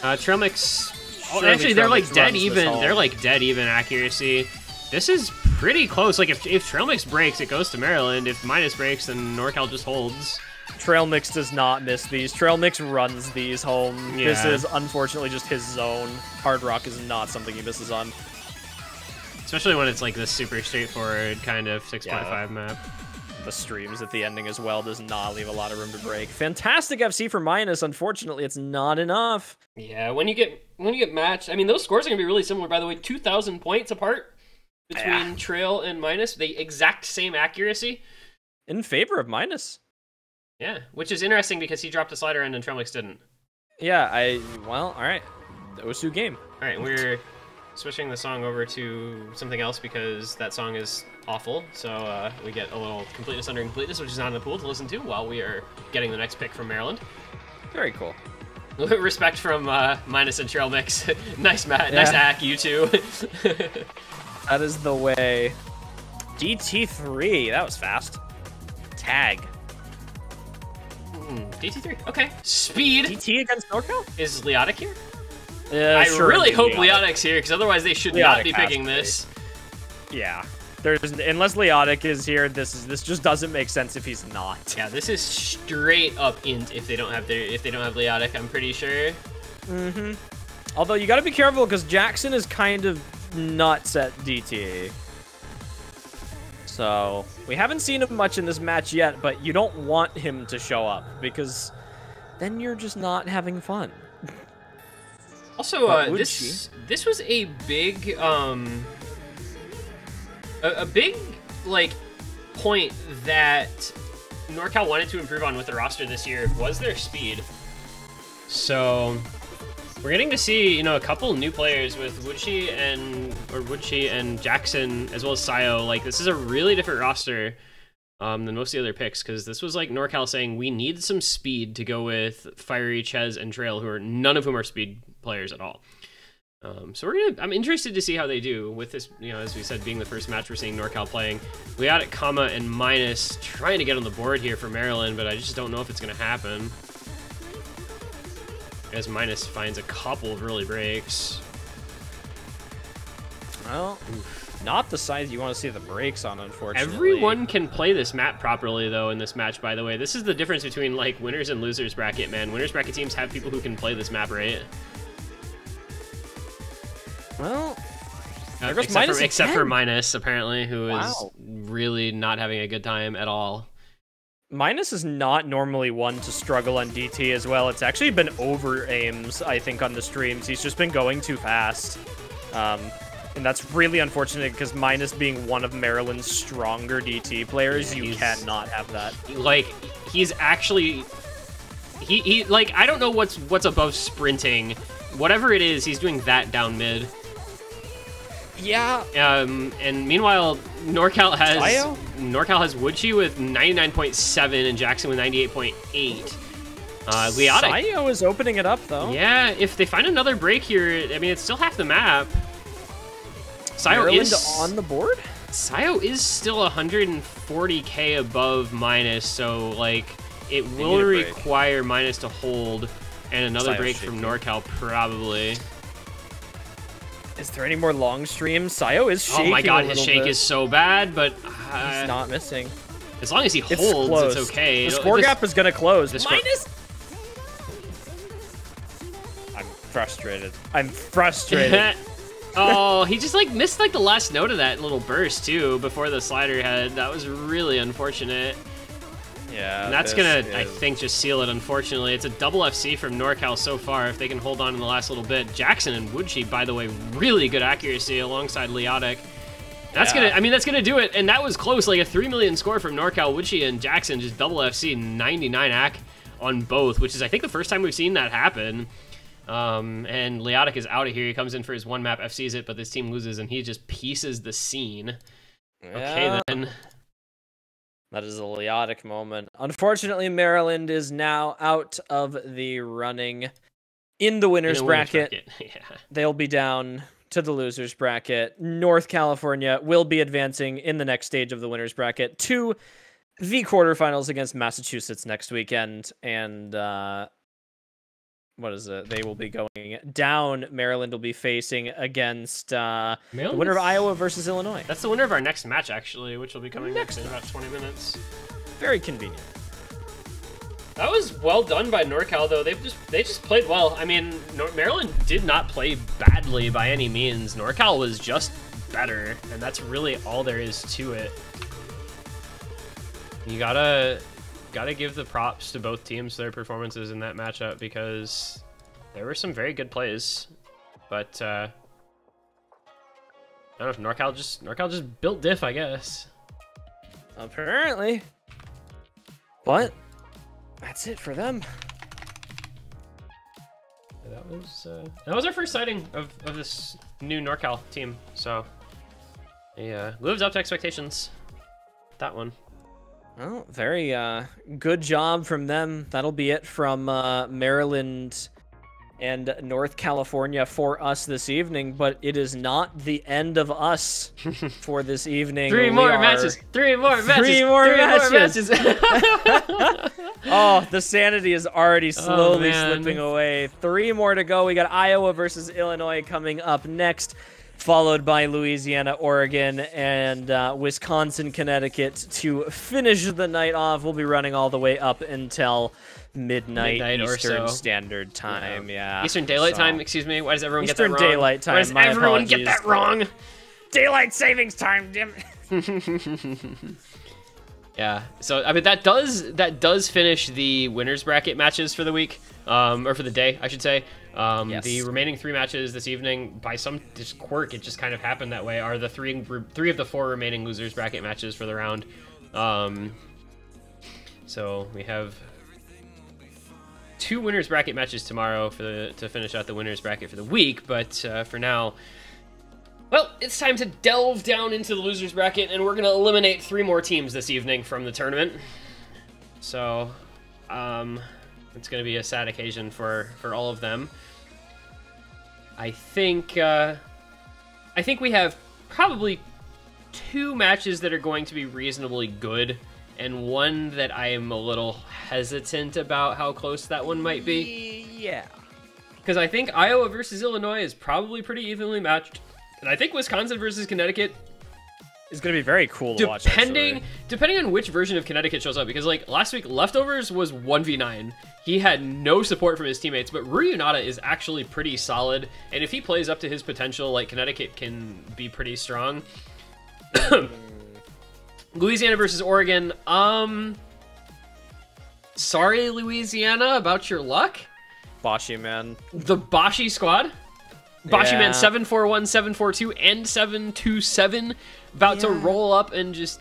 Uh, Trail Mix. Oh, Surely actually, they're like dead even. They're like dead even accuracy. This is pretty close. Like if if Trail Mix breaks, it goes to Maryland. If minus breaks, then NorCal just holds. Trail Mix does not miss these. Trail Mix runs these home. This is unfortunately just his zone. Hard Rock is not something he misses on. Especially when it's like this super straightforward kind of 6.5 Yeah. map. The streams at the ending as well does not leave a lot of room to break. Fantastic FC for minus. Unfortunately, it's not enough. Yeah, when you get when you get matched, I mean those scores are gonna be really similar. By the way, two thousand points apart between Yeah. Trail and Minus, the exact same accuracy. In favor of minus. Yeah, which is interesting because he dropped a slider and then Trail didn't. Yeah, I well, all right. Osu game. All right, we're switching the song over to something else because that song is awful. So uh, we get a little completeness under completeness, which is not in the pool to listen to while we are getting the next pick from Maryland. Very cool. Respect from uh, Minus and Trail Mix. nice, Matt. Nice Yeah. hack, you two. That is the way. DT3. That was fast. Tag. Hmm, DT3. Okay. Speed DT against NorCal? is Leotic here. Yeah, I sure really hope be Leotic's here because otherwise they should not be picking be. this. Yeah. There's unless Leotic is here, this is this just doesn't make sense if he's not. Yeah, this is straight up int if they don't have their if they don't have Leotic. I'm pretty sure. Mm-hmm. Although you gotta be careful because Jackson is kind of nuts at DT. So we haven't seen him much in this match yet, but you don't want him to show up because then you're just not having fun. Also, uh, this this was a big um a, a big like point that NorCal wanted to improve on with the roster this year was their speed. So we're getting to see, you know, a couple new players with Wuchi and or Wuchi and Jackson as well as Sayo. Like this is a really different roster um, than most of the other picks because this was like NorCal saying we need some speed to go with Fiery, Ches, and Trail, who are none of whom are speed players at all. Um, so we're gonna. I'm interested to see how they do with this. You know, as we said, being the first match we're seeing NorCal playing. We had it Kama and minus trying to get on the board here for Maryland, but I just don't know if it's gonna happen. As minus finds a couple of early breaks. Well, not the size you want to see the breaks on, unfortunately. Everyone can play this map properly, though, in this match, by the way. This is the difference between, like, winners and losers bracket, man. Winners bracket teams have people who can play this map, right? Well, Uh, except Minus for, except for Minus, apparently, who is Wow. really not having a good time at all. Minus is not normally one to struggle on DT as well. It's actually been over aims, I think, on the streams. He's just been going too fast. Um, and that's really unfortunate because Minus being one of Maryland's stronger DT players, Yeah, you cannot have that. Like, he's actually... He, he like I don't know what's what's above sprinting. Whatever it is, he's doing that down mid. Yeah. Um, and meanwhile, NorCal has Sayo? NorCal has Woodchi with 99.7 and Jackson with 98.8. Uh, Leotic. Sayo is opening it up, though. Yeah, if they find another break here, I mean, it's still half the map. Sayo Maryland is on the board? Sayo is still 140k above minus, so like it will need a break. require minus to hold, and another Sayo's break from shaky. NorCal probably. Is there any more long streams? Sayo is Oh shaking my god, his shake bit. is so bad, but uh, He's not missing. as long as he It's holds, close. it's okay. The score this- gap is gonna close. Minus. I'm frustrated. I'm frustrated. oh, he just like missed like the last note of that little burst too before the slider head. That was really unfortunate. Yeah. And that's gonna, I think, just seal it. Unfortunately, it's a double FC from NorCal so far. If they can hold on in the last little bit, Jackson and Woodchi, by the way, really good accuracy alongside Leotic. That's Yeah. gonna, I mean, that's gonna do it. And that was close, like a three million score from NorCal, Woodchi, and Jackson, just double FC, 99 ac on both, which is I think the first time we've seen that happen. Um, and Leotic is out of here. He comes in for his one map, FCs it, but this team loses, and he just pieces the scene. Okay, then. That is a Leotic moment. Unfortunately, Maryland is now out of the running in the winners, in winner's bracket. yeah. They'll be down to the losers bracket. North California will be advancing in the next stage of the winners bracket to the quarterfinals against Massachusetts next weekend. And uh, what is it? They will be going down. Maryland will be facing against uh, the winner of Iowa versus Illinois. That's the winner of our next match, actually, which will be coming next in about 20 minutes. Very convenient. That was well done by NorCal, though. They just they just played well. I mean, Nor- Maryland did not play badly by any means. NorCal was just better, and that's really all there is to it. You gotta gotta give the props to both teams for their performances in that matchup because there were some very good plays, but uh, I don't know if NorCal just NorCal just built diff, I guess. Apparently. But that's it for them. That was uh, that was our first sighting of, of this new NorCal team, so uh, lives up to expectations. That one. Well, very uh, good job from them. That'll be it from uh, Maryland and North California for us this evening, but it is not the end of us for this evening. Three more are- matches. Three more matches. Three more matches. matches. Oh, the sanity is already oh, slowly Oh, slipping away. Three more to go. We got Iowa versus Illinois coming up next, followed by Louisiana, Oregon, and uh, Wisconsin, Connecticut to finish the night off. We'll be running all the way up until midnight, Midnight or Eastern so. Standard Time. Yeah. Eastern Daylight so- Time. Excuse me. Why does everyone Eastern get that wrong? Daylight Time, Why does my everyone get that wrong? Daylight savings time. Damn. Yeah. So I mean that does that does finish the winners bracket matches for the week, um, or for the day, I should say. Um, Yes. The remaining three matches this evening, by some just quirk, it just kind of happened that way. Are the three three of the four remaining losers bracket matches for the round. Um, so we have two winners bracket matches tomorrow for the, to finish out the winners bracket for the week. But uh, for now, well, it's time to delve down into the losers bracket, and we're gonna eliminate three more teams this evening from the tournament. So, um, it's gonna be a sad occasion for for all of them. I think uh, I think we have probably two matches that are going to be reasonably good, and one that I am a little hesitant about how close that one might be. Yeah. Because I think Iowa versus Illinois is probably pretty evenly matched, and I think Wisconsin versus Connecticut, It's gonna be very cool to watch. depending actually. depending on which version of Connecticut shows up. Because like last week, leftovers was one v nine. He had no support from his teammates, but Ryunata is actually pretty solid, and if he plays up to his potential, like Connecticut can be pretty strong. Louisiana versus Oregon. Um, sorry, Louisiana, about your luck. Boshy man. The Bashi squad. Bashi Yeah. Man 741, 742, and 727 about to roll up and just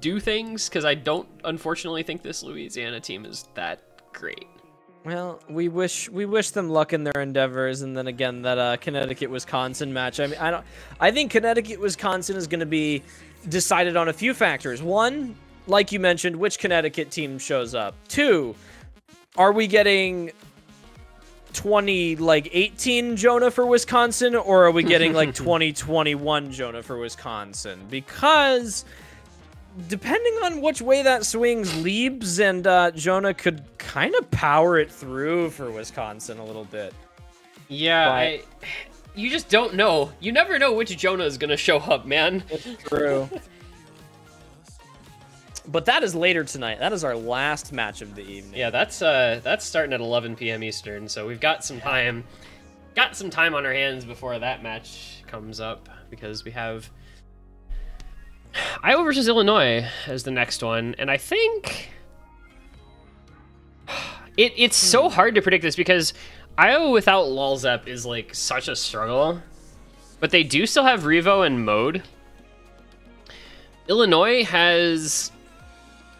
do things because I don't unfortunately think this Louisiana team is that great. Well, we wish we wish them luck in their endeavors, and then again that uh, Connecticut Wisconsin match. I mean, I don't. I think Connecticut Wisconsin is going to be decided on a few factors. One, like you mentioned, which Connecticut team shows up. Two, are we getting 20 like 18 Jonah for Wisconsin, or are we getting like 2021 Jonah for Wisconsin? Because depending on which way that swings, Liebs and uh, Jonah could kind of power it through for Wisconsin a little bit. Yeah, I, you just don't know. You never know which Jonah is gonna show up, man. It's True. but that is later tonight. That is our last match of the evening. Yeah, that's uh that's starting at 11 p.m. Eastern, so we've got some time, got some time on our hands before that match comes up because we have Iowa versus Illinois as the next one, and I think it it's so hard to predict this because Iowa without Lulzep is like such a struggle, but they do still have Revo and Mode. Illinois has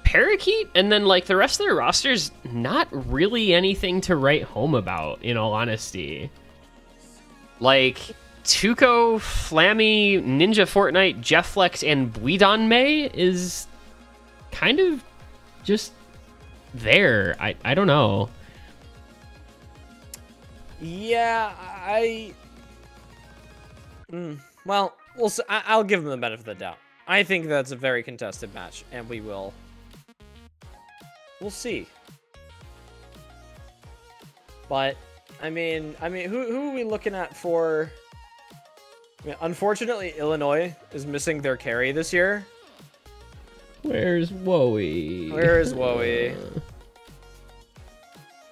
Parakeet, and then like the rest of their roster's not really anything to write home about. In all honesty, like Tuco, Flammy, Ninja Fortnite, Jeff Flex, and Buidon May is kind of just there. I I don't know. Yeah, I. Mm, well, we'll. I- I'll give them the benefit of the doubt. I think that's a very contested match, and we will. We'll see. But, I mean, I mean, who who are we looking at for? I mean, unfortunately, Illinois is missing their carry this year. Where's Woey? Where is Woey?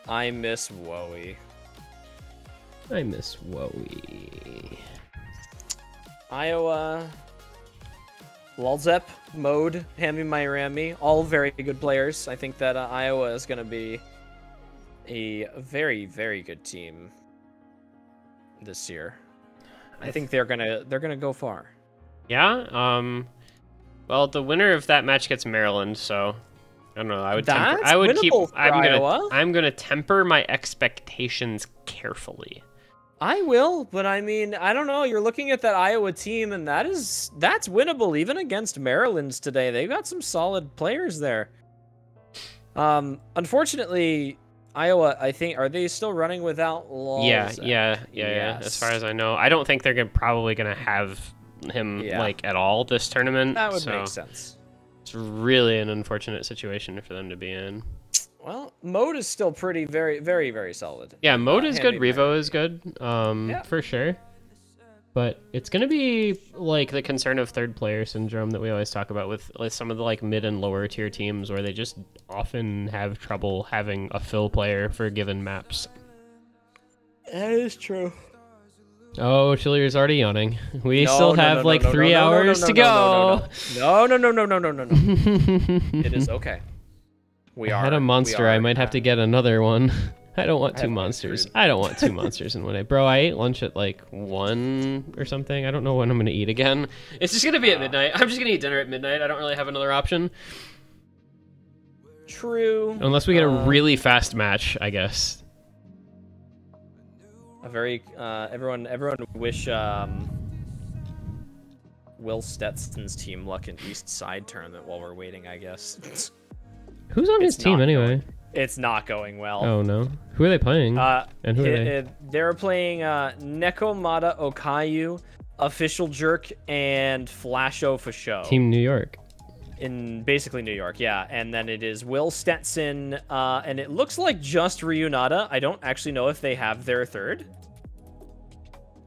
I miss Woey. I miss Woey. Iowa, Walzep, Mode, Hammy Miami, all very good players. I think that uh, Iowa is going to be a very, very good team this year. I think they're gonna they're gonna go far. Yeah. Um. Well, the winner of that match gets Maryland, so I don't know. I would temper. I would keep. I'm gonna. Iowa. I'm gonna temper my expectations carefully. I will, but I mean, I don't know. You're looking at that Iowa team, and that is that's winnable even against Maryland's today. They've got some solid players there. Um, unfortunately, Iowa, I think, are they still running without Laws? Yeah, yeah, yeah, yeah. As far as I know, I don't think they're gonna, probably gonna have him Yeah. like at all this tournament. That would so make sense. It's really an unfortunate situation for them to be in. Well, mode is still pretty, very, very, very solid. Yeah, mode Uh, is good. Revo is good. Um, Yeah. for sure. But it's gonna be like the concern of third player syndrome that we always talk about with, with some of the like mid and lower tier teams where they just often have trouble having a fill player for given maps. That is true. Oh, Chillier's already yawning. We No, still have no, no, like no, three no, no, no, hours no, to no, go. No, no, no, no, no, no, no, no. no. it is okay. We I are. had a monster. I might have to get another one. I don't want two monsters. I don't want two monsters in one day. Bro, I ate lunch at like one or something. I don't know when I'm gonna eat again. It's just gonna be at midnight. I'm just gonna eat dinner at midnight. I don't really have another option. True. Unless we get a Uh, really fast match, I guess. A very uh, everyone everyone wish um, Will Stetson's team luck in East Side tournament while we're waiting. I guess Who's on his team anyway? it's not going well. Oh no. Who are they playing? Uh, And who are they? it- they're playing uh, Nekomata Okayu, Official Jerk, and Flasho for Show team New York. in basically New York. Yeah, and then it is Will Stetson, uh, and it looks like just Ryunata. I don't actually know if they have their third.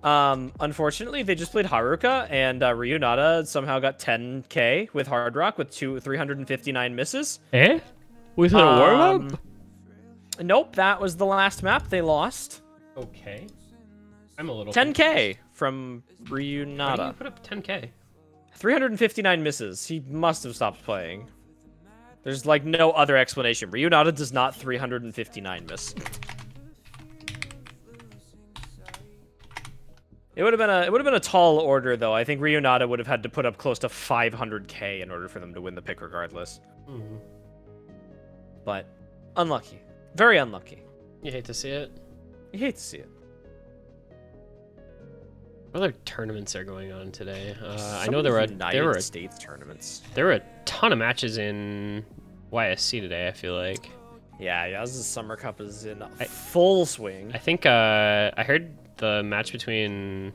Um, unfortunately, they just played Haruka, and uh, Ryunata somehow got 10k with Hard Rock with two 359 misses. Eh? With a warm Um, up? Nope, that was the last map they lost. Okay. I'm a little 10k from Why do you put up 10k? 359 misses. He must have stopped playing. There's like no other explanation. Ryunata does not 359 miss. It would have been a it would have been a tall order though. I think Ryunata would have had to put up close to 500k in order for them to win the pick regardless. Hmm. But unlucky. Very unlucky. You hate to see it. You hate to see it. What other tournaments are going on today? Uh, I know there the were United there were States tournaments. there were a ton of matches in YSC today. I feel like Yeah, yeah. This Summer Cup is in full swing. I think uh, I heard the match between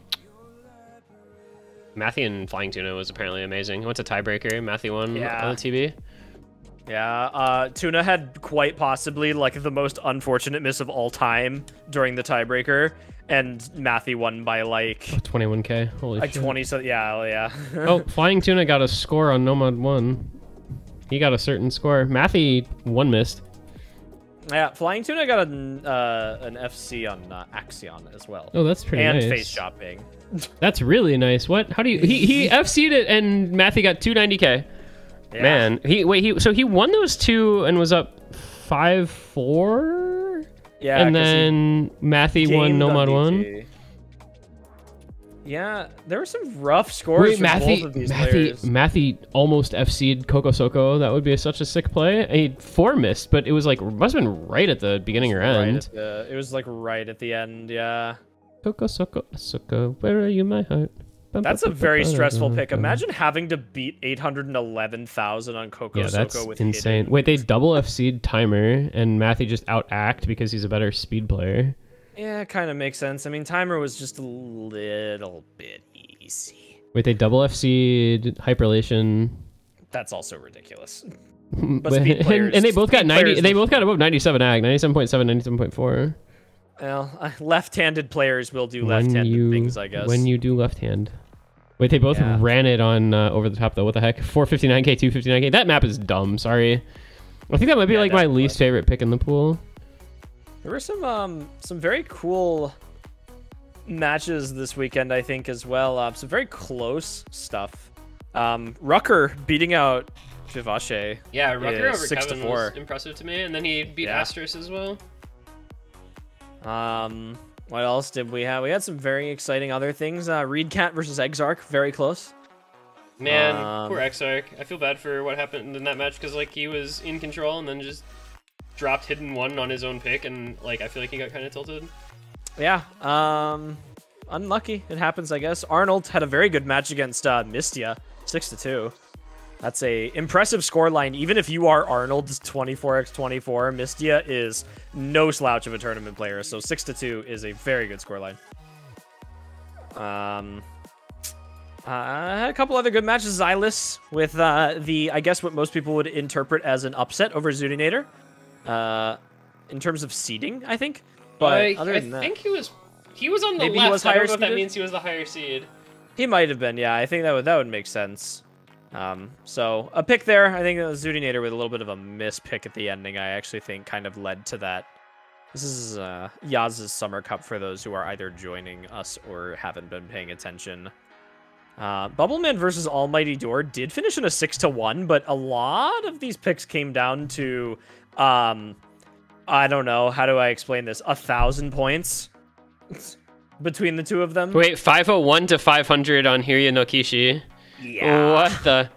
Matthew and Flying Tuna was apparently amazing. It went to tiebreaker. Matthew won Yeah. on the TB. Yeah, uh, Tuna had quite possibly like the most unfortunate miss of all time during the tiebreaker, and Matthew won by like 21k. Holy shit. like shit. 20. So yeah, yeah. oh, Flying Tuna got a score on Nomad 1. He got a certain score. Matthew one missed. Yeah. Flying Tuna got an uh, an FC on uh, Axion as well, Oh, that's pretty and nice. face shopping. That's really nice. What? How do you? He he FC'd it and Matthew got 290k. Yeah. Man, he wait he so he won those two and was up five four. Yeah, and 'cause he then Matthew won gamed on Nomad one. Yeah, there were some rough scores Wait, from Matthew, both of these Matthew, players. Matthew almost FC'd Coco Soko. That would be such a sick play. He four missed, but it was like must have been right at the beginning or Right end. the, it was like right at the end, yeah. Coco Soko, Soko, where are you, my heart? Bum, That's bum, a bum, very stressful pick. Imagine having to beat 811,000 on Coco Yeah, that's with insane. hidden. Wait, they double FC'd Timer, and Matthew just out act because he's a better speed player. Yeah, it kind of makes sense. I mean, timer was just a little bit easy. Wait, they double FC'd Hyperlation. That's also ridiculous. But, and, players- and they both got 90 they both got above 97 ag 97.7 97.4 Well, uh, left-handed players will do when left-handed you things, I guess. when you do left hand wait they both Yeah. ran it on uh, over the top though what the heck 459k 259k that map is dumb sorry i think that might be Yeah, like my least favorite pick in the pool There were some um some very cool matches this weekend, I think, as well. Uh, some very close stuff. Um, Rucker beating out Vivace. Yeah, Rucker over six to Kevin four. was impressive to me, and then he beat Yeah. Astros as well. Um, what else did we have? We had some very exciting other things. Uh, Reed Cat versus Exarch, very close. Man, Um, poor Exarch. I feel bad for what happened in that match because like he was in control and then just dropped hidden one on his own pick, and like I feel like he got kind of tilted. Yeah. Um, unlucky. It happens, I guess. Arnold had a very good match against uh, Mistia, six to two. That's a impressive scoreline. Even if you are Arnold's 24x24, Mistia is no slouch of a tournament player. So six to two is a very good scoreline. Um, I had a couple other good matches. Xylus with uh, the, I guess, what most people would interpret as an upset over Zudinator. Uh, in terms of seeding, I think. But I, other I than that, think he was he was on the Maybe he left. was I don't higher know if that means he was the higher seed. He might have been, yeah. I think that would that would make sense. Um, so a pick there. I think it was Zudinator with a little bit of a miss pick at the ending. I actually think kind of led to that. This is uh, Yaz's Summer Cup for those who are either joining us or haven't been paying attention. Uh, Bubbleman versus Almighty Door did finish in a six to one, but a lot of these picks came down to, um, I don't know, how do I explain this? A thousand points between the two of them. Wait, 501 to 500 on Hirya no Kishi. Yeah. What the?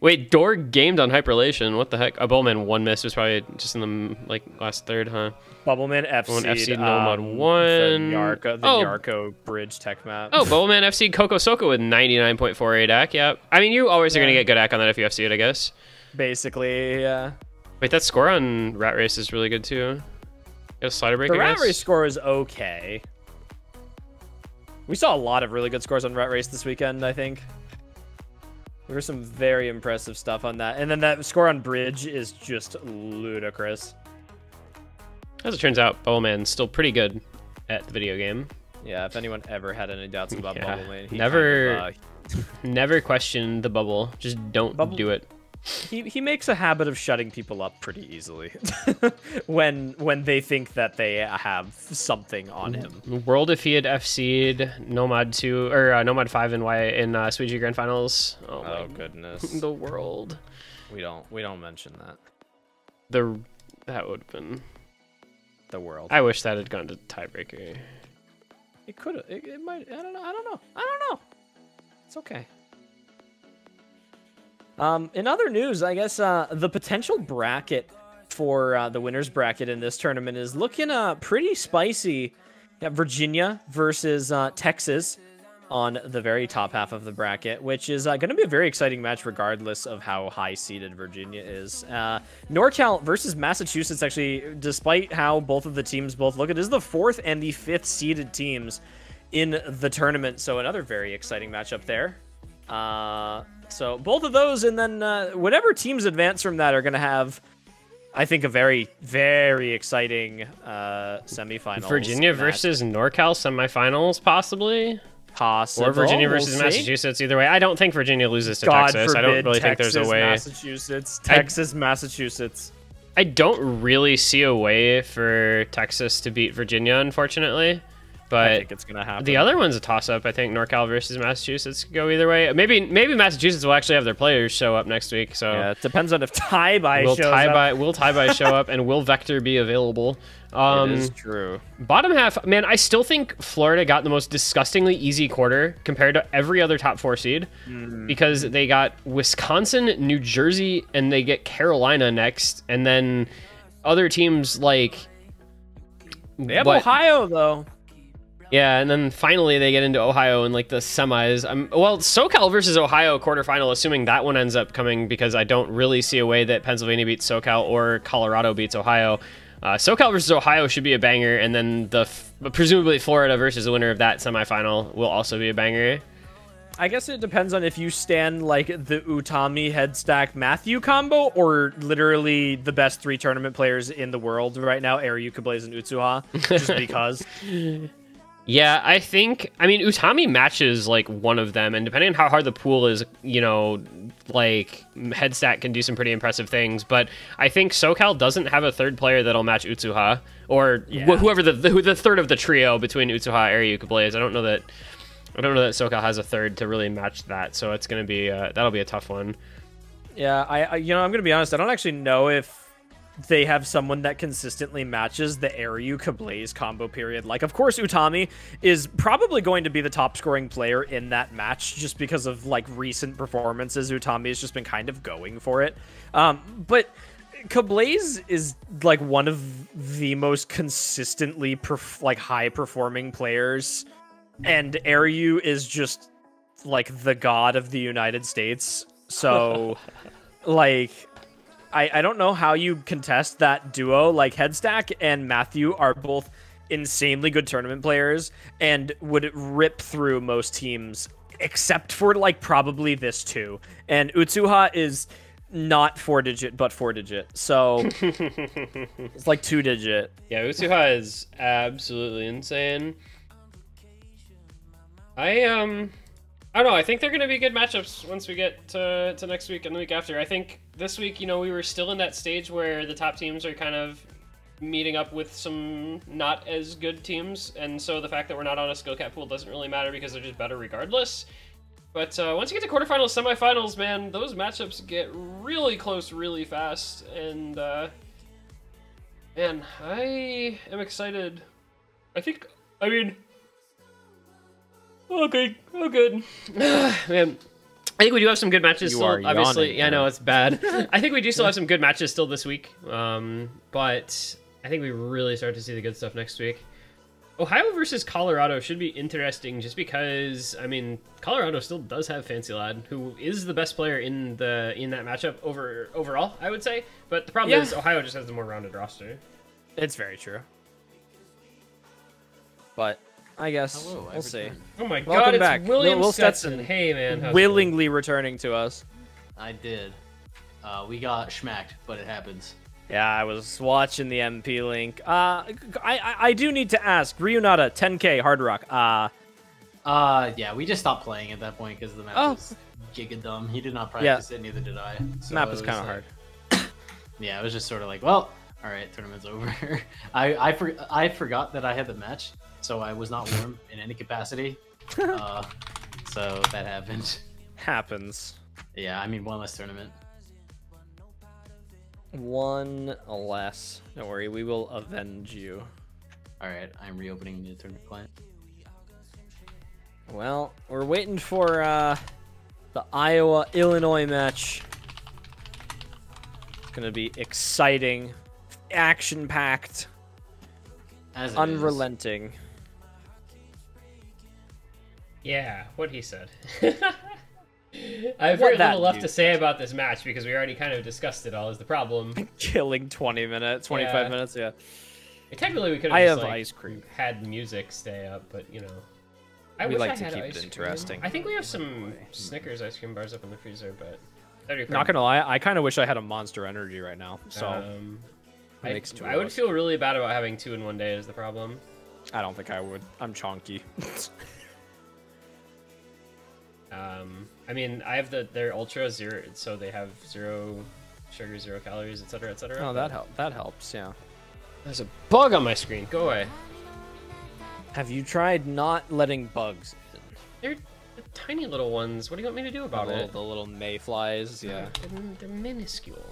Wait, Door gamed on Hyperlation. What the heck? A Bowman one miss was probably just in the like last third, huh? Bubbleman FC. One FC Nomad um, one. The Yarko, the Oh. Yarko bridge tech map. Oh, Bowman FC Coco Soko with 99.48 AC. Yeah. I mean, you always are going to get good AC on that if you FC it, I guess. Basically, yeah. Wait, that score on Rat Race is really good too. Got a slider break, The rat race score is okay. We saw a lot of really good scores on rat race this weekend. I think there was some very impressive stuff on that, and then that score on bridge is just ludicrous. As it turns out, Bowman's still pretty good at the video game. Yeah, if anyone ever had any doubts about Yeah, Bubbleman, never- kind of, uh, Never question the bubble. Just don't Bubble- do it. He he makes a habit of shutting people up pretty easily when when they think that they have something on him. World if he had FC'd Nomad 2 or uh, Nomad 5 in Y in uh, Sweet G Grand Finals. Oh, my Oh goodness, the world. we don't we don't mention that. The that would have been. The world. I wish that had gone to tiebreaker. It could have. It, it might. I don't know. I don't know. I don't know. It's okay. Um, in other news, I guess uh, the potential bracket for uh, the winners bracket in this tournament is looking uh, pretty spicy. Virginia versus uh, Texas on the very top half of the bracket, which is uh, going to be a very exciting match regardless of how high seeded Virginia is. Uh, NorCal versus Massachusetts, actually, despite how both of the teams both look, it is the fourth and the fifth seeded teams in the tournament. So another very exciting matchup there. Uh, so both of those, and then uh, whatever teams advance from that are going to have, I think, a very, very exciting uh, semifinals. Virginia versus NorCal semifinals, possibly, possible. or Virginia We'll versus see. Massachusetts. Either way, I don't think Virginia loses to God Texas. forbid, I don't really think Texas, there's a way. Massachusetts, I- Texas, Massachusetts. I don't really see a way for Texas to beat Virginia, unfortunately. But I think it's gonna happen. the other one's a toss-up. I think NorCal versus Massachusetts could go either way. Maybe maybe Massachusetts will actually have their players show up next week. So yeah, it depends on if tie by will shows tie up. by will tie by show up and will Vector be available? Um, it is true. Bottom half, man, I still think Florida got the most disgustingly easy quarter compared to every other top four seed because they got Wisconsin, New Jersey, and they get Carolina next, and then other teams like They have what- Ohio though. Yeah, and then finally they get into Ohio in like the semis. Um, well, SoCal versus Ohio quarterfinal, assuming that one ends up coming because I don't really see a way that Pennsylvania beats SoCal or Colorado beats Ohio. Uh, SoCal versus Ohio should be a banger, and then the f- presumably Florida versus the winner of that semifinal will also be a banger. I guess it depends on if you stand like the Utami head stack Matthew combo or literally the best three tournament players in the world right now, Aireu, Kablaze, and Utsuha. Just because. Yeah, I think I mean Utami matches like one of them, and depending on how hard the pool is, you know, like Headstack can do some pretty impressive things. But I think SoCal doesn't have a third player that'll match Utsuha or wh- whoever the, the the third of the trio between Utsuha, Aireu, Kablaze. I don't know that I don't know that SoCal has a third to really match that, so it's gonna be uh, that'll be a tough one. Yeah, I, I you know I'm gonna be honest. I don't actually know if they have someone that consistently matches the Aireu Kablaze combo period. Like, of course, Utami is probably going to be the top scoring player in that match just because of like recent performances. Utami has just been kind of going for it. Um, but Kablaze is like one of the most consistently perf- like high performing players, and Aireu is just like the god of the United States. So, like, I I don't know how you contest that duo. Like Headstack and Matthew are both insanely good tournament players and would rip through most teams except for like probably this two. And Utsuha is not four digit but four digit. So it's like two digit. Yeah, Utsuha is absolutely insane. I um I don't know, I think they're gonna be good matchups once we get to, to next week and the week after. I think this week, you know, we were still in that stage where the top teams are kind of meeting up with some not as good teams, and so the fact that we're not on a skill cap pool doesn't really matter because they're just better regardless. But uh, once you get to quarterfinals, semifinals, man, those matchups get really close really fast, and uh, man, I am excited. I think, I mean, good, oh good, man. I think we do have some good matches You still. are obviously, yeah, I know it's bad. I think we do still have some good matches still this week. Um, but I think we really start to see the good stuff next week. Ohio versus Colorado should be interesting just because I mean Colorado still does have Fancy Lad, who is the best player in the in that matchup over overall, I would say. But the problem Yeah. is Ohio just has the more rounded roster. It's very true. But I guess Hello, we'll see. returned. Oh my Welcome god, it's back. William Will- Will Stetson. Stetson. Hey man, how's it Willingly returning to us. I did. Uh, we got schmacked, but it happens. Yeah, I was watching the MP link. Uh, I, I I do need to ask Ryunata 10k Hard Rock. Uh, Uh, yeah, we just stopped playing at that point because the map Oh. was giga dumb. He did not Yeah. practice it, neither did I. So map it is was kind of like- hard. Yeah, it was just sort of like, well, all right, tournament's over. I I, for, I forgot that I had the match, so I was not warm in any capacity. uh, so that happened. Happens. Yeah, I mean one less tournament. One less. Don't worry, we will avenge you. All right, I'm reopening the tournament client. Well, we're waiting for uh, the Iowa Illinois match. It's gonna be exciting, action packed, As it is. Unrelenting. Yeah, what he said. I have very What that little left you to say about this match because we already kind of discussed it all. Is the problem? Killing 20 minutes, 25 Yeah. minutes, yeah. Technically, we could have I just, have like, ice cream. had music stay up, but you know. I We wish like I to had keep it ice cream. interesting. I think we have some Snickers ice cream bars up in the freezer, but that'd Not gonna lie, I kind of wish I had a Monster Energy right now. So Um, I, I would feel really bad about having two in one day. Is the problem? I don't think I would. I'm chonky. Um, I mean, I have the their ultra zero, so they have zero sugar, zero calories, etc., etc. oh, that help. That helps. Yeah. There's a bug on my screen. Go away. Have you tried not letting bugs in? They're the tiny little ones. What do you want me to do about the, little, it? the little mayflies, yeah. They're, they're minuscule.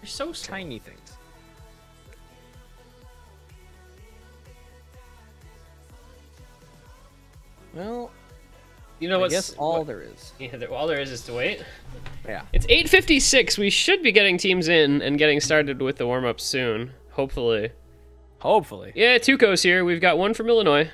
They're so small. Tiny things. Well, You know I what's guess all what- there is. Yeah, there- all there is is to wait. Yeah. It's 8:56. We should be getting teams in and getting started with the warm ups soon. Hopefully. Hopefully. Yeah, Tuco's here. We've got one from Illinois.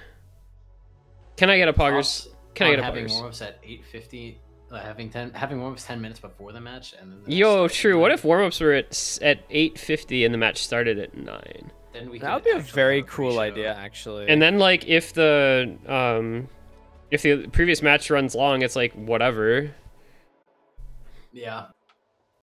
Can I get a poggers? Can I get a having poggers? warm-ups at 8:50, uh, having 10, having warm-ups 10 minutes before the match, and then the Yo, started at true. What if warm ups were at at 8:50 and the match started at nine? Then we That would be a very cool idea, actually. And then like if the um if the previous match runs long, it's like whatever. Yeah,